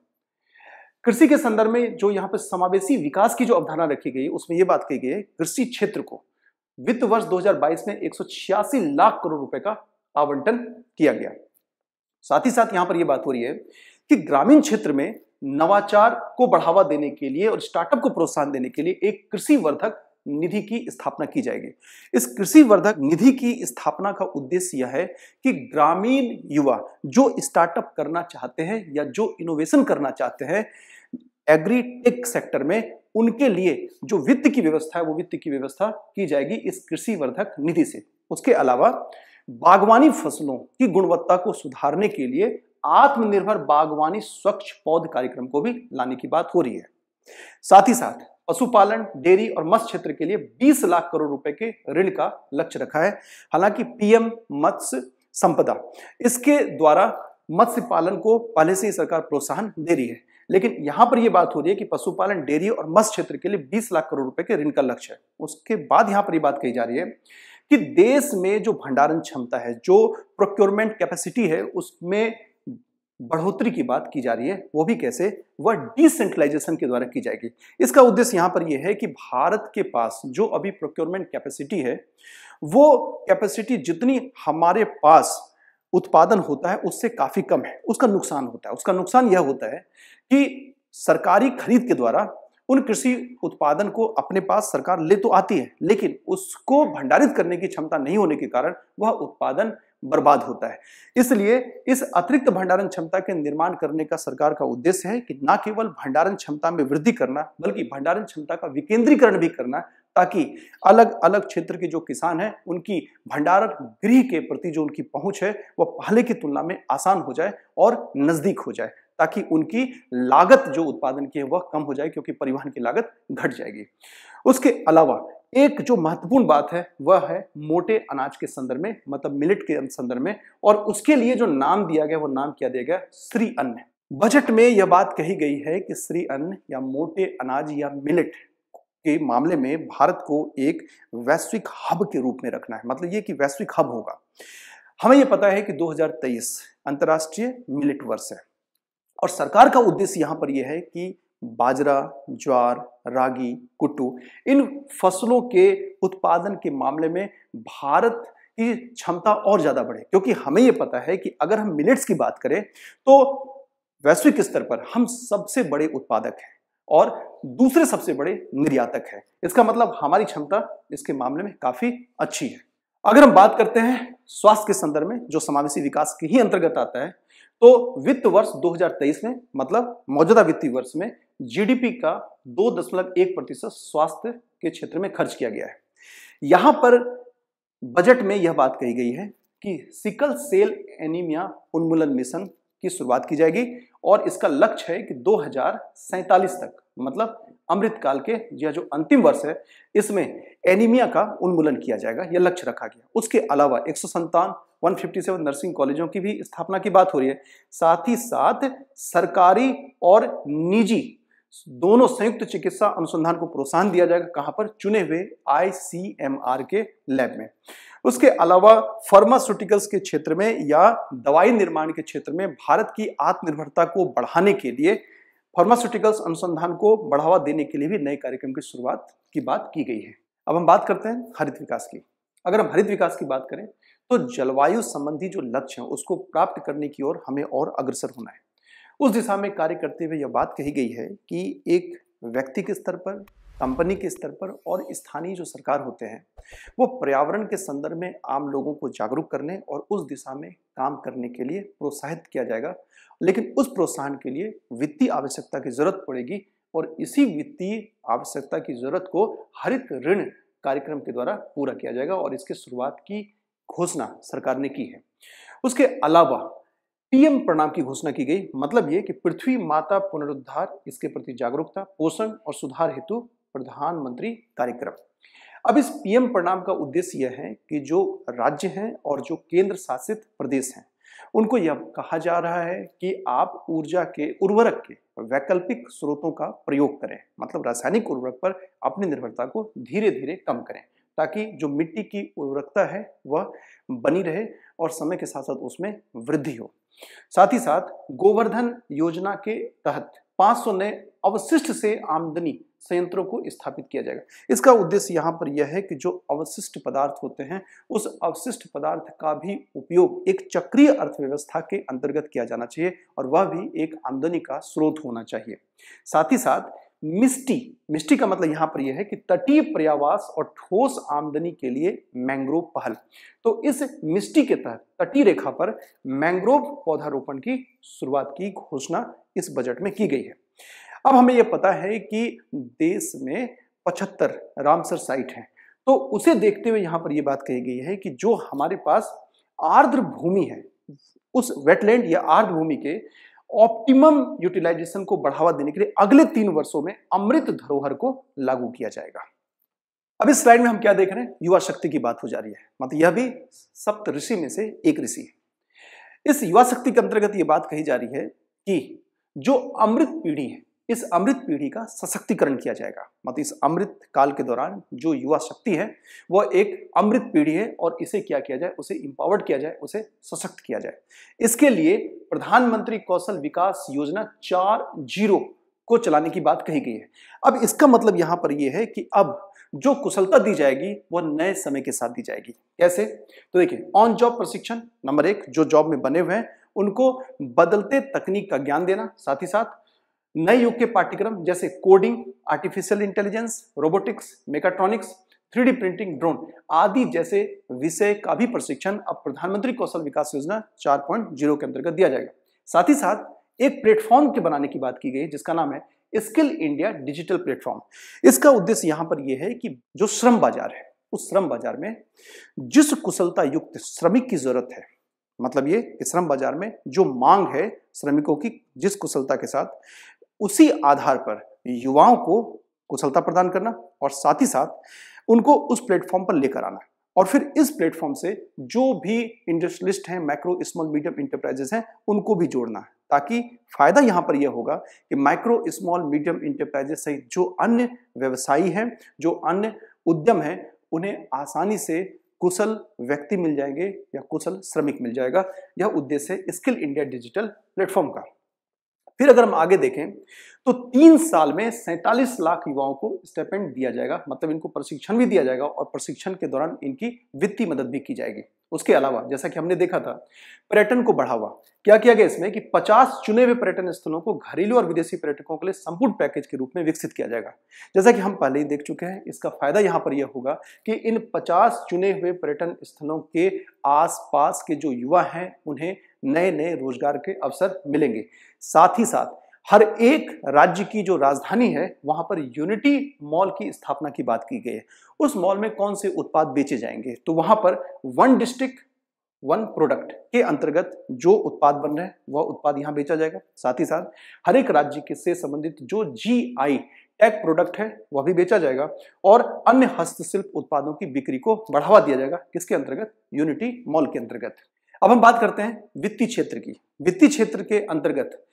कृषि के संदर्भ में जो यहाँ पर समावेशी विकास की जो अवधारणा रखी गई, उसमें यह बात कही गई है, कृषि क्षेत्र को वित्त वर्ष 2022 में एक सौ छियासी लाख करोड़ रुपए का आवंटन किया गया। साथ ही साथ यहाँ पर यह बात हो रही है कि ग्रामीण क्षेत्र में नवाचार को बढ़ावा देने के लिए और स्टार्टअप को प्रोत्साहन देने के लिए एक कृषि वर्धक निधि की स्थापना की जाएगी। इस कृषि वर्धक निधि की स्थापना का उद्देश्य यह है कि ग्रामीण युवा जो स्टार्टअप करना चाहते हैं या जो इनोवेशन करना चाहते हैं एग्रीटेक सेक्टर में उनके लिए जो वित्त की व्यवस्था है, वो वित्त की व्यवस्था की जाएगी इस कृषि वर्धक निधि से। उसके अलावा बागवानी फ़सलों की गुणवत्ता को सुधारने के लिए आत्मनिर्भर बागवानी स्वच्छ पौध कार्यक्रम को भी लाने की बात हो रही है। साथ ही साथ पशुपालन, डेयरी और मत्स्य क्षेत्र के लिए 20 लाख करोड़ रुपए के ऋण का लक्ष्य रखा है। हालाँकि पीएम मत्स्य संपदा, इसके द्वारा मत्स्य पालन को पहले से ही सरकार प्रोत्साहन दे रही है। लेकिन यहाँ पर यह बात हो रही है कि पशुपालन, डेयरी और मत्स्य क्षेत्र के लिए 20 लाख करोड़ रुपए के ऋण का लक्ष्य है। उसके बाद यहाँ पर यह बात कही जा रही है कि देश में जो भंडारण क्षमता है, जो प्रोक्योरमेंट कैपेसिटी है, उसमें बढ़ोतरी की बात की जा रही है, वो भी कैसे? वह डिसेंट्रलाइजेशन के द्वारा की जाएगी। इसका उद्देश्य यहाँ पर यह है कि भारत के पास जो अभी प्रोक्योरमेंट कैपेसिटी है, वो कैपेसिटी जितनी हमारे पास उत्पादन होता है, उससे काफ़ी कम है, उसका नुकसान होता है। उसका नुकसान यह होता है कि सरकारी खरीद के द्वारा उन कृषि उत्पादन को अपने पास सरकार ले तो आती है, लेकिन उसको भंडारित करने की क्षमता नहीं होने के कारण वह उत्पादन बर्बाद होता है। इसलिए इस अतिरिक्त भंडारण क्षमता के निर्माण करने का सरकार का उद्देश्य है कि न केवल भंडारण क्षमता में वृद्धि करना, बल्कि भंडारण क्षमता का विकेंद्रीकरण भी करना, ताकि अलग अलग क्षेत्र के जो किसान हैं, उनकी भंडारण गृह के प्रति जो उनकी पहुँच है, वह पहले की तुलना में आसान हो जाए और नज़दीक हो जाए। ताकि उनकी लागत जो उत्पादन की है वह कम हो जाए, क्योंकि परिवहन की लागत घट जाएगी। उसके अलावा एक जो महत्वपूर्ण बात है, वह है मोटे अनाज के संदर्भ में मतलब मिलेट के संदर्भ में, और उसके लिए जो नाम दिया गया, वो नाम क्या दिया गया? श्री अन्न। बजट में यह बात कही गई है कि श्री अन्न या मोटे अनाज या मिलेट के मामले में भारत को एक वैश्विक हब के रूप में रखना है। मतलब ये कि वैश्विक हब होगा। हमें यह पता है कि 2023 अंतर्राष्ट्रीय मिलेट वर्ष है। और सरकार का उद्देश्य यहाँ पर यह है कि बाजरा, ज्वार, रागी, कुट्टू, इन फ़सलों के उत्पादन के मामले में भारत की क्षमता और ज़्यादा बढ़े। क्योंकि हमें यह पता है कि अगर हम मिलेट्स की बात करें तो वैश्विक स्तर पर हम सबसे बड़े उत्पादक हैं और दूसरे सबसे बड़े निर्यातक हैं। इसका मतलब हमारी क्षमता इसके मामले में काफ़ी अच्छी है। अगर हम बात करते हैं स्वास्थ्य के संदर्भ में, जो समावेशी विकास के ही अंतर्गत आता है तो वित्त वर्ष 2023 में मतलब मौजूदा वित्तीय वर्ष में जीडीपी का दो दशमलव एक प्रतिशत स्वास्थ्य के क्षेत्र में खर्च किया गया है। यहाँ पर बजट में यह बात कही गई है कि सिकल सेल एनीमिया उन्मूलन मिशन की शुरुआत की जाएगी और इसका लक्ष्य है कि दो तक मतलब अमृत काल के यह जो अंतिम वर्ष है, इसमें एनीमिया का उन्मूलन किया जाएगा, यह लक्ष्य रखा गया। उसके अलावा एक सौ संतान 157 नर्सिंग कॉलेजों की भी स्थापना की बात हो रही है। साथ ही साथ सरकारी और निजी दोनों संयुक्त चिकित्सा अनुसंधान को प्रोत्साहन दिया जाएगा, कहाँ पर? चुने हुए आईसीएमआर के लैब में। उसके अलावा फार्मास्यूटिकल्स के क्षेत्र में या दवाई निर्माण के क्षेत्र में भारत की आत्मनिर्भरता को बढ़ाने के लिए फार्मास्यूटिकल्स अनुसंधान को बढ़ावा देने के लिए भी नए कार्यक्रम की शुरुआत की बात की गई है। अब हम बात करते हैं हरित विकास की। अगर हम हरित विकास की बात करें तो जलवायु संबंधी जो लक्ष्य है, उसको प्राप्त करने की ओर हमें और अग्रसर होना है। उस दिशा में कार्य करते हुए यह बात कही गई है कि एक व्यक्ति के स्तर पर, कंपनी के स्तर पर और स्थानीय जो सरकार होते हैं, वो पर्यावरण के संदर्भ में आम लोगों को जागरूक करने और उस दिशा में काम करने के लिए प्रोत्साहित किया जाएगा। लेकिन उस प्रोत्साहन के लिए वित्तीय आवश्यकता की ज़रूरत पड़ेगी और इसी वित्तीय आवश्यकता की ज़रूरत को हरित ऋण कार्यक्रम के द्वारा पूरा किया जाएगा और इसकी शुरुआत की घोषणा सरकार ने की है। उसके अलावा पीएम प्रणाम की घोषणा की गई मतलब ये कि पृथ्वी माता पुनरुद्धार, इसके प्रति जागरूकता, पोषण और सुधार हेतु प्रधानमंत्री कार्यक्रम। अब इस पीएम प्रणाम का उद्देश्य यह है कि जो राज्य हैं और जो केंद्र शासित प्रदेश हैं उनको यह कहा जा रहा है कि आप ऊर्जा के, उर्वरक के वैकल्पिक स्रोतों का प्रयोग करें। मतलब रासायनिक उर्वरक पर अपनी निर्भरता को धीरे धीरे कम करें, ताकि जो मिट्टी की उर्वरकता है वह बनी रहे और समय के साथ साथ उसमें वृद्धि हो। साथ ही साथ गोवर्धन योजना के तहत 500 नए अवशिष्ट से आमदनी संयंत्रों को स्थापित किया जाएगा। इसका उद्देश्य यहाँ पर यह है कि जो अवशिष्ट पदार्थ होते हैं, उस अवशिष्ट पदार्थ का भी उपयोग एक चक्रीय अर्थव्यवस्था के अंतर्गत किया जाना चाहिए और वह भी एक आमदनी का स्रोत होना चाहिए। साथ ही साथ मिस्टी मिस्टी का मतलब यहाँ पर यह है कि तटीय पर्यावास और ठोस आमदनी के लिए मैंग्रोव पहल। तो इस मिस्टी के तहत तटीय रेखा पर मैंग्रोव पौधारोपण की शुरुआत की घोषणा इस बजट में की गई है। अब हमें यह पता है कि देश में पचहत्तर रामसर साइट हैं। तो उसे देखते हुए यहाँ पर यह बात कही गई है कि जो हमारे पास आर्द्र भूमि है, उस वेटलैंड या आर्द्र भूमि के ऑप्टिमम यूटिलाइजेशन को बढ़ावा देने के लिए अगले तीन वर्षों में अमृत धरोहर को लागू किया जाएगा। अब इस स्लाइड में हम क्या देख रहे हैं? युवा शक्ति की बात हो जा रही है। मतलब यह भी सप्त ऋषि में से एक ऋषि है। इस युवा शक्ति के अंतर्गत यह बात कही जा रही है कि जो अमृत पीढ़ी है इस अमृत पीढ़ी का सशक्तिकरण किया जाएगा। मतलब इस अमृत काल के दौरान जो युवा शक्ति है, वह एक अमृत पीढ़ी है और इसे क्या किया जाए? उसे इंपावर्ड किया जाए, उसे सशक्त किया जाए। इसके लिए प्रधानमंत्री कौशल विकास योजना चार ज़ीरो को चलाने की बात कही गई है। अब इसका मतलब यहाँ पर यह है कि अब जो कुशलता दी जाएगी, वह नए समय के साथ दी जाएगी। कैसे? तो देखिए ऑन जॉब प्रशिक्षण नंबर एक, जो जॉब में बने हुए हैं, उनको बदलते तकनीक का ज्ञान देना, साथ ही साथ नए युग के पाठ्यक्रम जैसे coding artificial intelligence robotics mechatronics three printing drone आदि जैसे विषय का भी प्रशिक्षण अब प्रधानमंत्री कौशल विकास योजना 4.0 के अंतर्गत दिया जाएगा। साथ ही साथ एक प्लेटफॉर्म के बनाने की बात की गई जिसका नाम है स्किल इंडिया डिजिटल प्लेटफॉर्म इसका उद्देश्य यहाँ पर यह है कि जो श्रम बाज़ार है, उस श्रम बाज़ार में जिस कुशलता युक्त श्रमिक की ज़रूरत है मतलब ये कि श्रम बाज़ार में जो मांग है श्रमिकों की, जिस कुशलता के साथ उसी आधार पर युवाओं को कुशलता प्रदान करना और साथ ही साथ उनको उस प्लेटफॉर्म पर लेकर आना। और फिर इस प्लेटफॉर्म से जो भी इंडस्ट्रियलिस्ट हैं माइक्रो स्मॉल, मीडियम इंटरप्राइजेस हैं, उनको भी जोड़ना है। ताकि फ़ायदा यहाँ पर यह होगा कि माइक्रो स्मॉल, मीडियम इंटरप्राइजेस सहित जो अन्य व्यवसायी हैं, जो अन्य उद्यम हैं, उन्हें आसानी से कुशल व्यक्ति मिल जाएँगे या कुशल श्रमिक मिल जाएगा। यह उद्देश्य स्किल इंडिया डिजिटल प्लेटफॉर्म का। फिर अगर हम आगे देखें तो तीन साल में सैंतालीस लाख युवाओं को स्टेपेंड दिया जाएगा मतलब इनको प्रशिक्षण भी दिया जाएगा और प्रशिक्षण के दौरान इनकी वित्तीय मदद भी की जाएगी। उसके अलावा, जैसा कि हमने देखा था, पर्यटन को बढ़ावा क्या किया गया इसमें कि 50 चुने हुए पर्यटन स्थलों को घरेलू और विदेशी पर्यटकों के लिए संपूर्ण पैकेज के रूप में विकसित किया जाएगा। जैसा कि हम पहले ही देख चुके हैं, इसका फ़ायदा यहाँ पर यह होगा कि इन 50 चुने हुए पर्यटन स्थलों के आसपास के जो युवा हैं, उन्हें नए नए रोज़गार के अवसर मिलेंगे। साथ ही साथ, हर एक राज्य की जो राजधानी है, वहाँ पर यूनिटी मॉल की स्थापना की बात की गई है। उस मॉल में कौन से उत्पाद बेचे जाएँगे? तो वहाँ पर वन डिस्ट्रिक्ट वन प्रोडक्ट के अंतर्गत जो उत्पाद बन रहे हैं, वह उत्पाद यहाँ बेचा जाएगा। साथ ही साथ, हर एक राज्य के से संबंधित जो जी आई टैग प्रोडक्ट है, वह भी बेचा जाएगा और अन्य हस्तशिल्प उत्पादों की बिक्री को बढ़ावा दिया जाएगा, किसके अंतर्गत? यूनिटी मॉल के अंतर्गत। अब हम बात करते हैं वित्तीय क्षेत्र की। वित्तीय क्षेत्र के अंतर्गत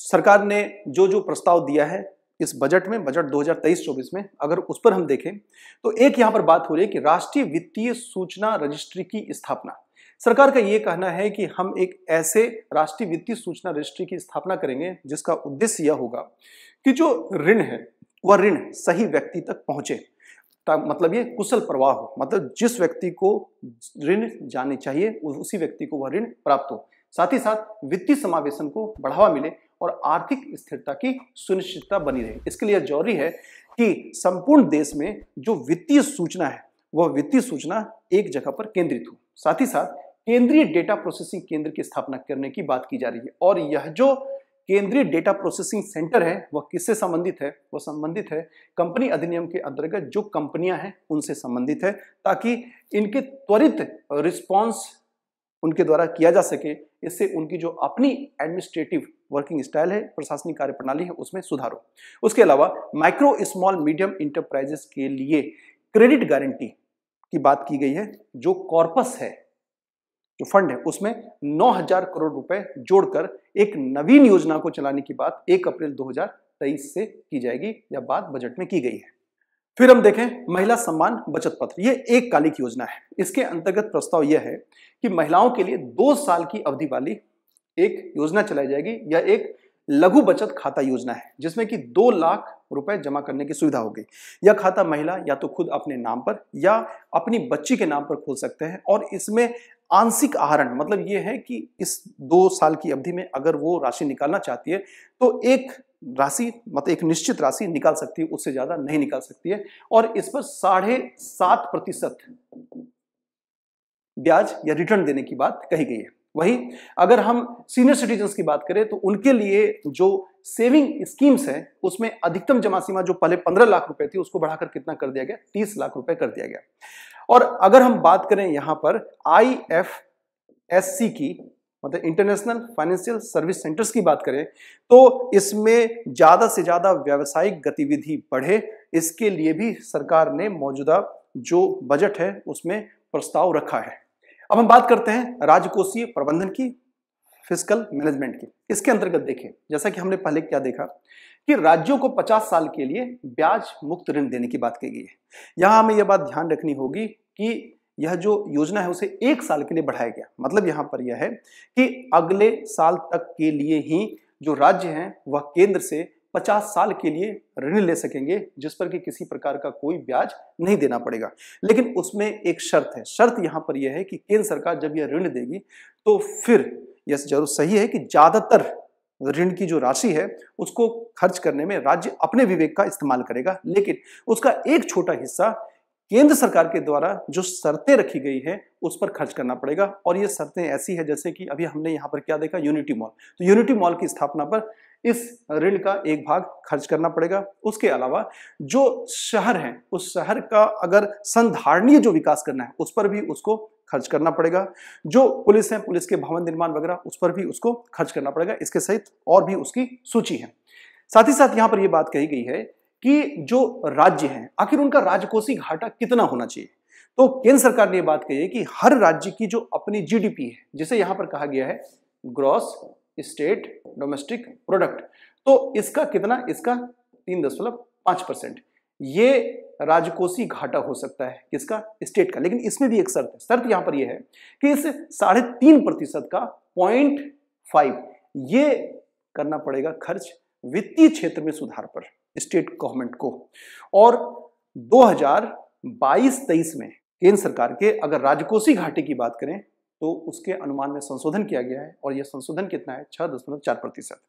सरकार ने जो जो प्रस्ताव दिया है इस बजट में, बजट 2023-24 में, अगर उस पर हम देखें तो एक यहाँ पर बात हो रही है कि राष्ट्रीय वित्तीय सूचना रजिस्ट्री की स्थापना। सरकार का यह कहना है कि हम एक ऐसे राष्ट्रीय वित्तीय सूचना रजिस्ट्री की स्थापना करेंगे जिसका उद्देश्य यह होगा कि जो ऋण है, वह ऋण सही व्यक्ति तक पहुँचे। मतलब ये कुशल प्रवाह हो। मतलब जिस व्यक्ति को ऋण जाने चाहिए उसी व्यक्ति को वह ऋण प्राप्त हो। साथ ही साथ वित्तीय समावेशन को बढ़ावा मिले और आर्थिक स्थिरता की सुनिश्चितता बनी रहे। इसके लिए ज़रूरी है कि संपूर्ण देश में जो वित्तीय सूचना है, वह वित्तीय सूचना एक जगह पर केंद्रित हो। साथ ही साथ केंद्रीय डेटा प्रोसेसिंग केंद्र की स्थापना करने की बात की जा रही है और यह जो केंद्रीय डेटा प्रोसेसिंग सेंटर है, वह किससे संबंधित है? वह संबंधित है कंपनी अधिनियम के अंतर्गत जो कंपनियाँ हैं, उनसे संबंधित है, ताकि इनके त्वरित रिस्पांस उनके द्वारा किया जा सके। इससे उनकी जो अपनी एडमिनिस्ट्रेटिव वर्किंग स्टाइल है, प्रशासनिक कार्य प्रणाली है, उसमें सुधार हो। उसके अलावा माइक्रो स्मॉल मीडियम इंटरप्राइजेस के लिए क्रेडिट गारंटी की बात की गई है, जो कॉर्पस है जो फंड है, उसमें 9000 करोड़ रुपए जोड़कर एक नवीन योजना को चलाने की बात 1 अप्रैल 2023 से की जाएगी, या बात बजट में की गई है। फिर हम देखें महिला सम्मान बचत पत्र। ये एक कालिक योजना है। इसके अंतर्गत प्रस्ताव यह है कि महिलाओं के लिए दो साल की अवधि वाली एक योजना चलाई जाएगी यह एक लघु बचत खाता योजना है, जिसमें कि दो लाख रुपए जमा करने की सुविधा होगी। यह खाता महिला या तो खुद अपने नाम पर या अपनी बच्ची के नाम पर खोल सकते हैं, और इसमें आंशिक आहरण मतलब यह है कि इस दो साल की अवधि में अगर वो राशि निकालना चाहती है तो एक राशि मतलब एक निश्चित राशि निकाल सकती है, उससे ज़्यादा नहीं निकाल सकती है। और इस पर साढ़े सात प्रतिशत ब्याज या रिटर्न देने की बात कही गई है। वही अगर हम सीनियर सिटीजन की बात करें तो उनके लिए जो सेविंग स्कीम्स है, उसमें अधिकतम जमा सीमा जो पहले पंद्रह लाख रुपए थी, उसको बढ़ाकर कितना कर दिया गया? तीस लाख रुपए कर दिया गया। और अगर हम बात करें यहाँ पर आई एफ़ एस सी की मतलब इंटरनेशनल फाइनेंशियल सर्विस सेंटर्स की बात करें तो इसमें ज़्यादा से ज़्यादा व्यावसायिक गतिविधि बढ़े। इसके लिए भी सरकार ने मौजूदा जो बजट है, उसमें प्रस्ताव रखा है। अब हम बात करते हैं राजकोषीय प्रबंधन की फ़िज़िकल मैनेजमेंट की। इसके अंतर्गत देखें जैसा कि हमने पहले क्या देखा कि राज्यों को 50 साल के लिए ब्याज मुक्त ऋण देने की बात की गई है। यहाँ हमें यह बात ध्यान रखनी होगी कि यह जो योजना है उसे एक साल के लिए बढ़ाया गया। मतलब यहाँ पर यह है कि अगले साल तक के लिए ही जो राज्य हैं, वह केंद्र से 50 साल के लिए ऋण ले सकेंगे, जिस पर कि किसी प्रकार का कोई ब्याज नहीं देना पड़ेगा। लेकिन उसमें एक शर्त है। शर्त यहाँ पर यह है कि केंद्र सरकार जब यह ऋण देगी तो फिर यह ज़रूर सही है कि ज़्यादातर ऋण की जो राशि है, उसको खर्च करने में राज्य अपने विवेक का इस्तेमाल करेगा। लेकिन उसका एक छोटा हिस्सा केंद्र सरकार के द्वारा जो शर्तें रखी गई है, उस पर खर्च करना पड़ेगा। और ये शर्तें ऐसी है जैसे कि अभी हमने यहाँ पर क्या देखा? यूनिटी मॉल तो यूनिटी मॉल की स्थापना पर इस ऋण का एक भाग खर्च करना पड़ेगा। उसके अलावा जो शहर है, उस शहर का अगर संधारणीय जो विकास करना है, उस पर भी उसको खर्च करना पड़ेगा। जो पुलिस है, पुलिस के भवन निर्माण वगैरह, उस पर भी उसको खर्च करना पड़ेगा। इसके सहित और भी उसकी सूची है। साथ ही साथ यहाँ पर यह बात कही गई है कि जो राज्य हैं, आखिर उनका राजकोषीय घाटा कितना होना चाहिए? तो केंद्र सरकार ने यह बात कही है कि हर राज्य की जो अपनी जीडीपी है, जिसे यहाँ पर कहा गया है ग्रॉस स्टेट डोमेस्टिक प्रोडक्ट तो इसका कितना? इसका तीन दशमलव पाँच परसेंट। ये राजकोषीय घाटा हो सकता है किसका? स्टेट का। लेकिन इसमें भी एक शर्त है। शर्त यहाँ पर यह है कि इस साढ़े तीन प्रतिशत का पॉइंट फाइव, ये करना पड़ेगा खर्च वित्तीय क्षेत्र में सुधार पर। स्टेट गवर्नमेंट को। और 2022-23 में केंद्र सरकार के अगर राजकोषीय घाटे की बात करें तो उसके अनुमान में संशोधन किया गया है और यह संशोधन कितना है? छह दशमलव चार प्रतिशत।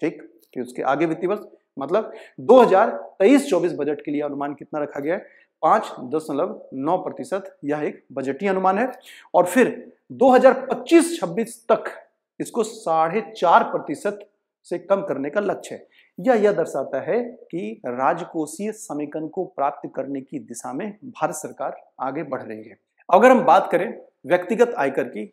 ठीक? कि उसके आगे वित्तीय वर्ष मतलब 2023-24 बजट के लिए अनुमान कितना रखा गया है? पाँच दशमलव नौ प्रतिशत। यह एक बजटीय अनुमान है। और फिर 2025-26 तक इसको साढ़े चार प्रतिशत से कम करने का लक्ष्य है। यह यह दर्शाता है कि राजकोषीय समीकरण को प्राप्त करने की दिशा में भारत सरकार आगे बढ़ रही है। अगर हम बात करें व्यक्तिगत आयकर की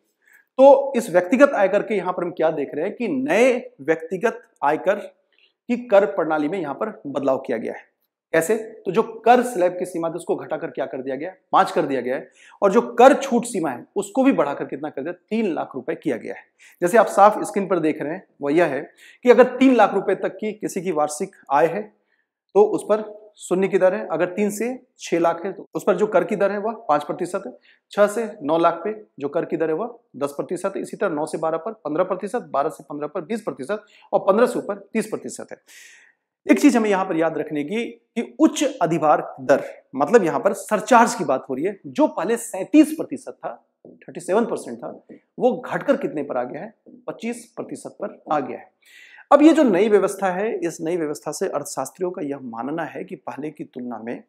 तो इस व्यक्तिगत आयकर के यहाँ पर हम क्या देख रहे हैं कि नए व्यक्तिगत आयकर की कर प्रणाली में यहाँ पर बदलाव किया गया है। कैसे? तो जो कर स्लैब की सीमा थी, उसको घटाकर क्या कर दिया गया? पाँच कर दिया गया है। और जो कर छूट सीमा है, उसको भी बढ़ाकर कितना कर दिया? तीन लाख रुपए किया गया है। जैसे आप साफ़ स्क्रीन पर देख रहे हैं, वह यह है कि अगर तीन लाख रुपए तक की किसी की वार्षिक आय है तो उस पर शून्य की दर है। अगर तीन से छह लाख है तो उस पर जो कर की दर है, वह पाँच प्रतिशत है। छह से नौ लाख पे जो कर की दर है, वह दस प्रतिशत है। इसी तरह नौ से बारह पर पंद्रह प्रतिशत, बारह से पंद्रह पर बीस प्रतिशत और पंद्रह से ऊपर तीस प्रतिशत है। एक चीज़ हमें यहाँ पर याद रखने की कि उच्च अधिभार दर मतलब यहाँ पर सरचार्ज की बात हो रही है, जो पहले सैंतीस प्रतिशत था, थर्टी सेवन परसेंट था, वो घटकर कितने पर आ गया है? पच्चीस प्रतिशत पर आ गया है। अब ये जो नई व्यवस्था है, इस नई व्यवस्था से अर्थशास्त्रियों का यह मानना है कि पहले की तुलना में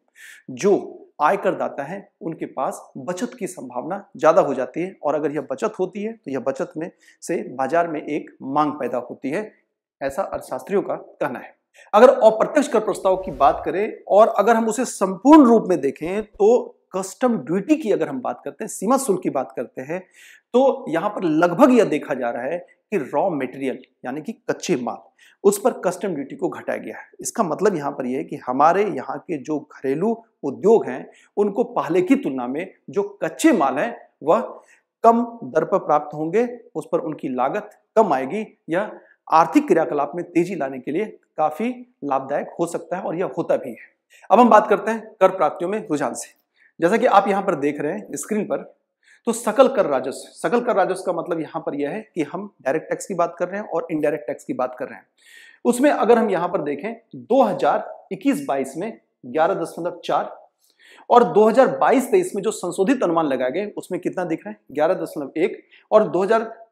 जो आयकर दाता है, उनके पास बचत की संभावना ज़्यादा हो जाती है और अगर यह बचत होती है तो यह बचत में से बाज़ार में एक मांग पैदा होती है, ऐसा अर्थशास्त्रियों का कहना है। अगर अप्रत्यक्ष कर प्रस्ताव की बात करें और अगर हम उसे संपूर्ण रूप में देखें तो कस्टम ड्यूटी की अगर हम बात करते हैं, सीमा शुल्क की बात करते हैं तो यहाँ पर लगभग यह देखा जा रहा है कि रॉ मटेरियल यानी कि कच्चे माल, उस पर कस्टम ड्यूटी को घटाया गया है। इसका मतलब यहाँ पर यह है कि हमारे यहाँ के जो घरेलू उद्योग हैं, उनको पहले की तुलना में जो कच्चे माल है, वह कम दर पर प्राप्त होंगे, उस पर उनकी लागत कम आएगी या आर्थिक क्रियाकलाप में तेज़ी लाने के लिए काफ़ी लाभदायक हो सकता है और यह होता भी है। अब हम बात करते हैं कर प्राप्तियों में रुझान से। जैसा कि आप यहाँ पर देख रहे हैं स्क्रीन पर तो सकल कर राजस्व। सकल कर राजस्व का मतलब यहाँ पर यह है कि हम डायरेक्ट टैक्स की बात कर रहे हैं और इनडायरेक्ट टैक्स की बात कर रहे हैं। उसमें अगर हम यहाँ पर देखें 2021-22 में ग्यारह दशमलव चार और 2022-23 में जो संशोधित अनुमान लगाए गए, उसमें कितना दिख रहा है? ग्यारह दशमलव एक और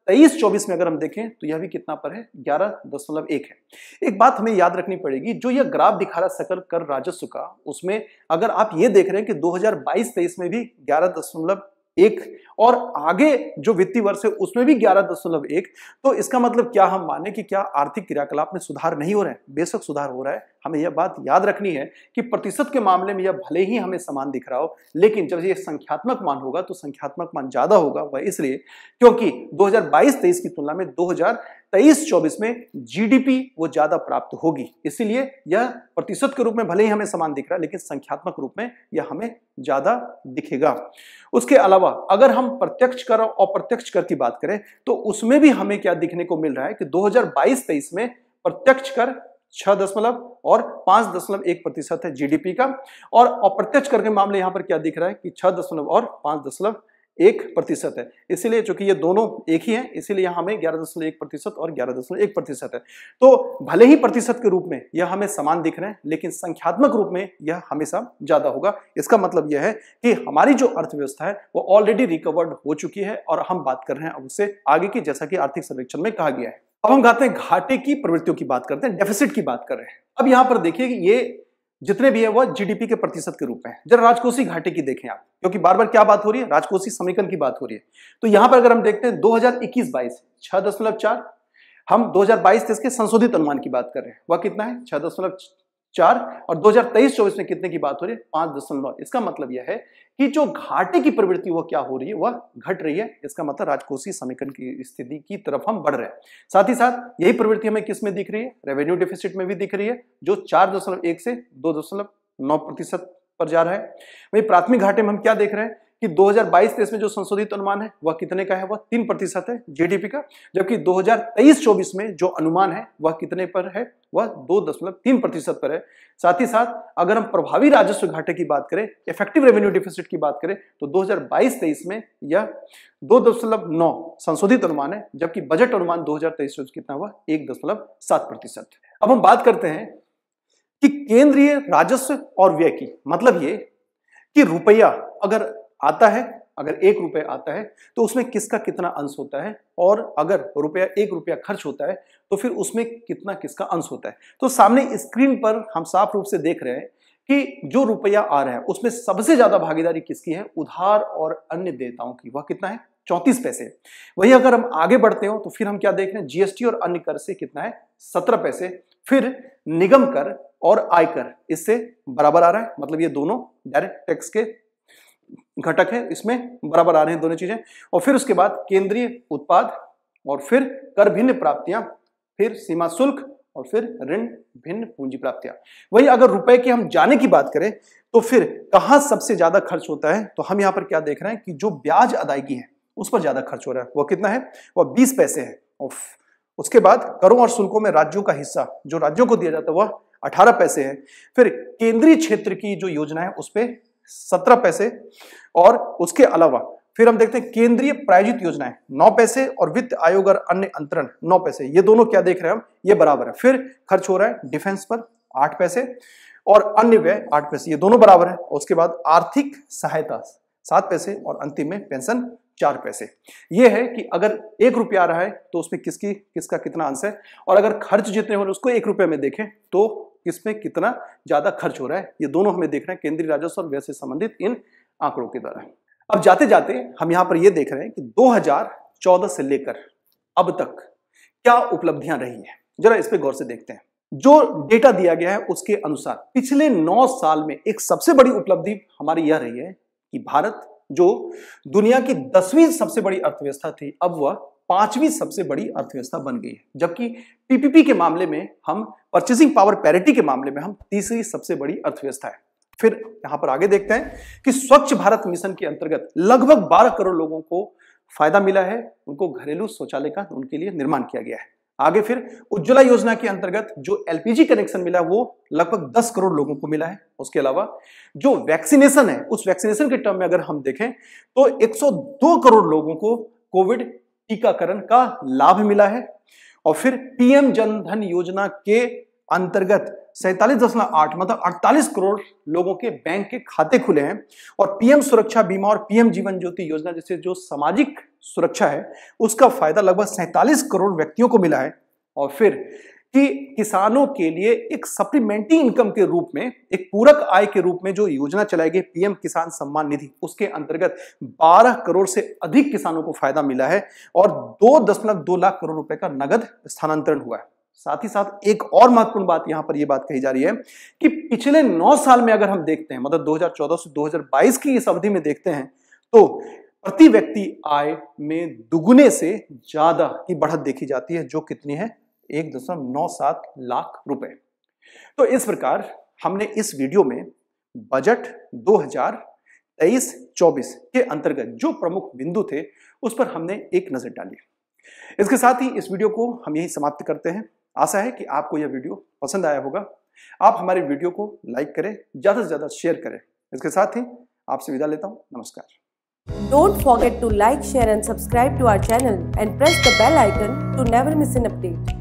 तेईस चौबीस में अगर हम देखें तो यह भी कितना पर है? ग्यारह दशमलव एक है। एक बात हमें याद रखनी पड़ेगी, जो यह ग्राफ दिखा रहा सकल कर राजस्व का, उसमें अगर आप ये देख रहे हैं कि 2022-23 में भी ग्यारह दशमलव एक, और आगे जो वित्तीय वर्ष है, उसमें भी ग्यारह दशमलव एक। तो इसका मतलब क्या हम माने कि क्या आर्थिक क्रियाकलाप में सुधार नहीं हो रहा है? बेशक सुधार हो रहा है। हमें यह बात याद रखनी है कि प्रतिशत के मामले में यह भले ही हमें समान दिख रहा हो, लेकिन जब यह संख्यात्मक मान होगा तो संख्यात्मक मान ज़्यादा होगा। वह इसलिए क्योंकि 2022-23 की तुलना में 2023-24 में जीडीपी वो ज़्यादा प्राप्त होगी। इसीलिए यह प्रतिशत के रूप में भले ही हमें समान दिख रहा है, लेकिन संख्यात्मक रूप में यह हमें ज़्यादा दिखेगा। उसके अलावा अगर हम प्रत्यक्ष कर और अप्रत्यक्ष कर की बात करें तो उसमें भी हमें क्या दिखने को मिल रहा है कि 2022-23 में प्रत्यक्ष कर छह दशमलव और पाँच दशमलव एक प्रतिशत है जीडीपी का। और अप्रत्यक्ष कर के मामले यहाँ पर क्या दिख रहा है कि छह दशमलव और पाँच दशमलव एक प्रतिशत है। इसीलिए चूँकि ये दोनों एक ही हैं, इसीलिए यहाँ हमें ग्यारह दशमलव एक प्रतिशत और ग्यारह दशमलव एक प्रतिशत है। तो भले ही प्रतिशत के रूप में यह हमें समान दिख रहे हैं, लेकिन संख्यात्मक रूप में यह हमेशा ज़्यादा होगा। इसका मतलब यह है कि हमारी जो अर्थव्यवस्था है, वो ऑलरेडी रिकवर्ड हो चुकी है और हम बात कर रहे हैं अब उससे आगे की, जैसा कि आर्थिक सर्वेक्षण में कहा गया है। अब हम गाते हैं घाटे की प्रवृत्तियों की बात करते हैं डेफिसिट की बात कर रहे हैं। अब यहाँ पर देखिए ये जितने भी है वह जीडीपी के प्रतिशत के रूप में है। जरा राजकोषी घाटे की देखें आप, क्योंकि बार बार क्या बात हो रही है? राजकोषी समीकरण की बात हो रही है। तो यहाँ पर अगर हम देखते हैं 2021-22 छह दशमलव चार, हम 2022-23 के संशोधित अनुमान की बात कर रहे हैं। वह कितना है? छह दशमलव चार और 2023-24 में कितने की बात हो रही है? पाँच दशमलव। इसका मतलब यह है कि जो घाटे की प्रवृत्ति वो क्या हो रही है? वह घट रही है। इसका मतलब राजकोषीय समीकरण की स्थिति की तरफ़ हम बढ़ रहे हैं। साथ ही साथ यही प्रवृत्ति हमें किसमें दिख रही है? रेवेन्यू डिफिसिट में भी दिख रही है, जो चार दशमलव एक से दो दशमलव नौ प्रतिशत पर जा रहा है। वही प्राथमिक घाटे में हम क्या देख रहे हैं? कि 2022-23 में जो संशोधित अनुमान है, वह कितने का है? वह तीन प्रतिशत है जीडीपी का, जबकि 2023-24 में जो अनुमान है, वह कितने पर है? वह दो दशमलव तीन प्रतिशत पर है। साथ ही साथ, अगर हम प्रभावी राजस्व घाटे की बात करें इफ़ेक्टिव रेवेन्यू डिफिसिट की बात करें तो 2022-23 में यह दो दशमलव नौ संशोधित अनुमान है, जबकि बजट अनुमान दो हज़ार कितना हुआ? एक प्रतिशत। अब हम बात करते हैं कि केंद्रीय राजस्व और व्यय की। मतलब ये कि रुपया अगर आता है, अगर एक रुपया आता है तो उसमें किसका कितना अंश होता है? और अगर रुपया, एक रुपया खर्च होता है तो फिर उसमें कितना किसका अंश होता है? तो सामने स्क्रीन पर हम साफ़ रूप से देख रहे हैं कि जो रुपया आ रहा है, उसमें सबसे ज़्यादा भागीदारी किसकी है? उधार और अन्य देताओं की। वह कितना है? चौंतीस पैसे। वही अगर हम आगे बढ़ते हो तो फिर हम क्या देख रहे हैं? जीएसटी और अन्य कर से कितना है? सत्रह पैसे। फिर निगम कर और आयकर, इससे बराबर आ रहा है। मतलब ये दोनों डायरेक्ट टैक्स के घटक है, इसमें बराबर आ रहे हैं दोनों चीज़ें। और फिर उसके बाद केंद्रीय उत्पाद और फिर कर भिन्न प्राप्तियाँ, फिर सीमा शुल्क और फिर ऋण भिन्न पूंजी प्राप्तियाँ। वही अगर रुपए की हम जाने की बात करें तो फिर कहाँ सबसे ज़्यादा खर्च होता है? तो हम यहाँ पर क्या देख रहे हैं कि जो ब्याज अदायगी है, उस पर ज़्यादा खर्च हो रहा है। वह कितना है? वह बीस पैसे है। उसके बाद करों और शुल्कों में राज्यों का हिस्सा, जो राज्यों को दिया जाता है, वह अठारह पैसे है। फिर केंद्रीय क्षेत्र की जो योजना है, उस पर सत्रह पैसे और उसके अलावा फिर हम देखते हैं केंद्रीय प्रायोजित योजनाएँ नौ पैसे और वित्त आयोग और अन्य अंतरण, नौ पैसे। ये दोनों क्या देख रहे हैं हम? ये बराबर है। फिर खर्च हो रहा है डिफेंस पर, आठ पैसे और अन्य व्यय, आठ पैसे। ये दोनों बराबर है। उसके बाद आर्थिक सहायता, सात पैसे और अंतिम में पेंशन चार पैसे। ये है कि अगर एक रुपया आ रहा है तो उसमें किसकी, किसका कितना है? और अगर खर्च जितने हो रहे उसको एक रुपये में देखें तो किसमें कितना ज़्यादा खर्च हो रहा है? ये दोनों हमें देख रहे हैं, केंद्रीय राजस्व और व्यय से संबंधित इन आंकड़ों के द्वारा। अब जाते जाते हम यहाँ पर यह देख रहे हैं कि 2014 से लेकर अब तक क्या उपलब्धियाँ रही हैं? जरा इस पर गौर से देखते हैं। जो डेटा दिया गया है, उसके अनुसार पिछले नौ साल में एक सबसे बड़ी उपलब्धि हमारी यह रही है कि भारत जो दुनिया की दसवीं सबसे बड़ी अर्थव्यवस्था थी, अब वह पांचवी सबसे बड़ी अर्थव्यवस्था बन गई है। जबकि पीपीपी के मामले में हम परचेसिंग पावर पैरिटी के मामले में हम तीसरी सबसे बड़ी अर्थव्यवस्था है। फिर यहाँ पर आगे देखते हैं कि स्वच्छ भारत मिशन के अंतर्गत लगभग 12 करोड़ लोगों को फ़ायदा मिला है, उनको घरेलू शौचालय का उनके लिए निर्माण किया गया है। आगे फिर उज्ज्वला योजना के अंतर्गत जो एलपीजी कनेक्शन मिला, वो लगभग 10 करोड़ लोगों को मिला है। उसके अलावा जो वैक्सीनेशन है, उस वैक्सीनेशन के टर्म में अगर हम देखें तो 102 करोड़ लोगों को कोविड टीकाकरण का लाभ मिला है। और फिर पीएम जनधन योजना के अंतर्गत सैतालीस दशमलव आठ मतलब अड़तालीस करोड़ लोगों के बैंक के खाते खुले हैं और पीएम सुरक्षा बीमा और पीएम जीवन ज्योति योजना जैसे जो सामाजिक सुरक्षा है, उसका फ़ायदा लगभग सैतालीस करोड़ व्यक्तियों को मिला है। और फिर कि किसानों के लिए एक सप्लीमेंट्री इनकम के रूप में, एक पूरक आय के रूप में जो योजना चलाई गई पीएम किसान सम्मान निधि, उसके अंतर्गत 12 करोड़ से अधिक किसानों को फ़ायदा मिला है और दो दशमलव दो लाख करोड़ रुपए का नगद स्थानांतरण हुआ है। साथ ही साथ एक और महत्वपूर्ण बात यहाँ पर यह बात कही जा रही है कि पिछले नौ साल में अगर हम देखते हैं मतलब 2014 से 2022 की इस अवधि में देखते हैं तो प्रति व्यक्ति आय में दुगुने से ज़्यादा की बढ़त देखी जाती है, जो कितनी है? एक दशमलव नौ सात लाख रुपए। तो इस प्रकार हमने इस वीडियो में बजट 2023-24 के अंतर्गत जो प्रमुख बिंदु थे, उस पर हमने एक नज़र डाली। इसके साथ ही इस वीडियो को हम यही समाप्त करते हैं। आशा है कि आपको यह वीडियो पसंद आया होगा। आप हमारे वीडियो को लाइक करें, ज़्यादा से ज़्यादा शेयर करें। इसके साथ ही आपसे विदा लेता हूँ। नमस्कार। Don't forget to like share and subscribe to our channel and press the bell icon to never miss an update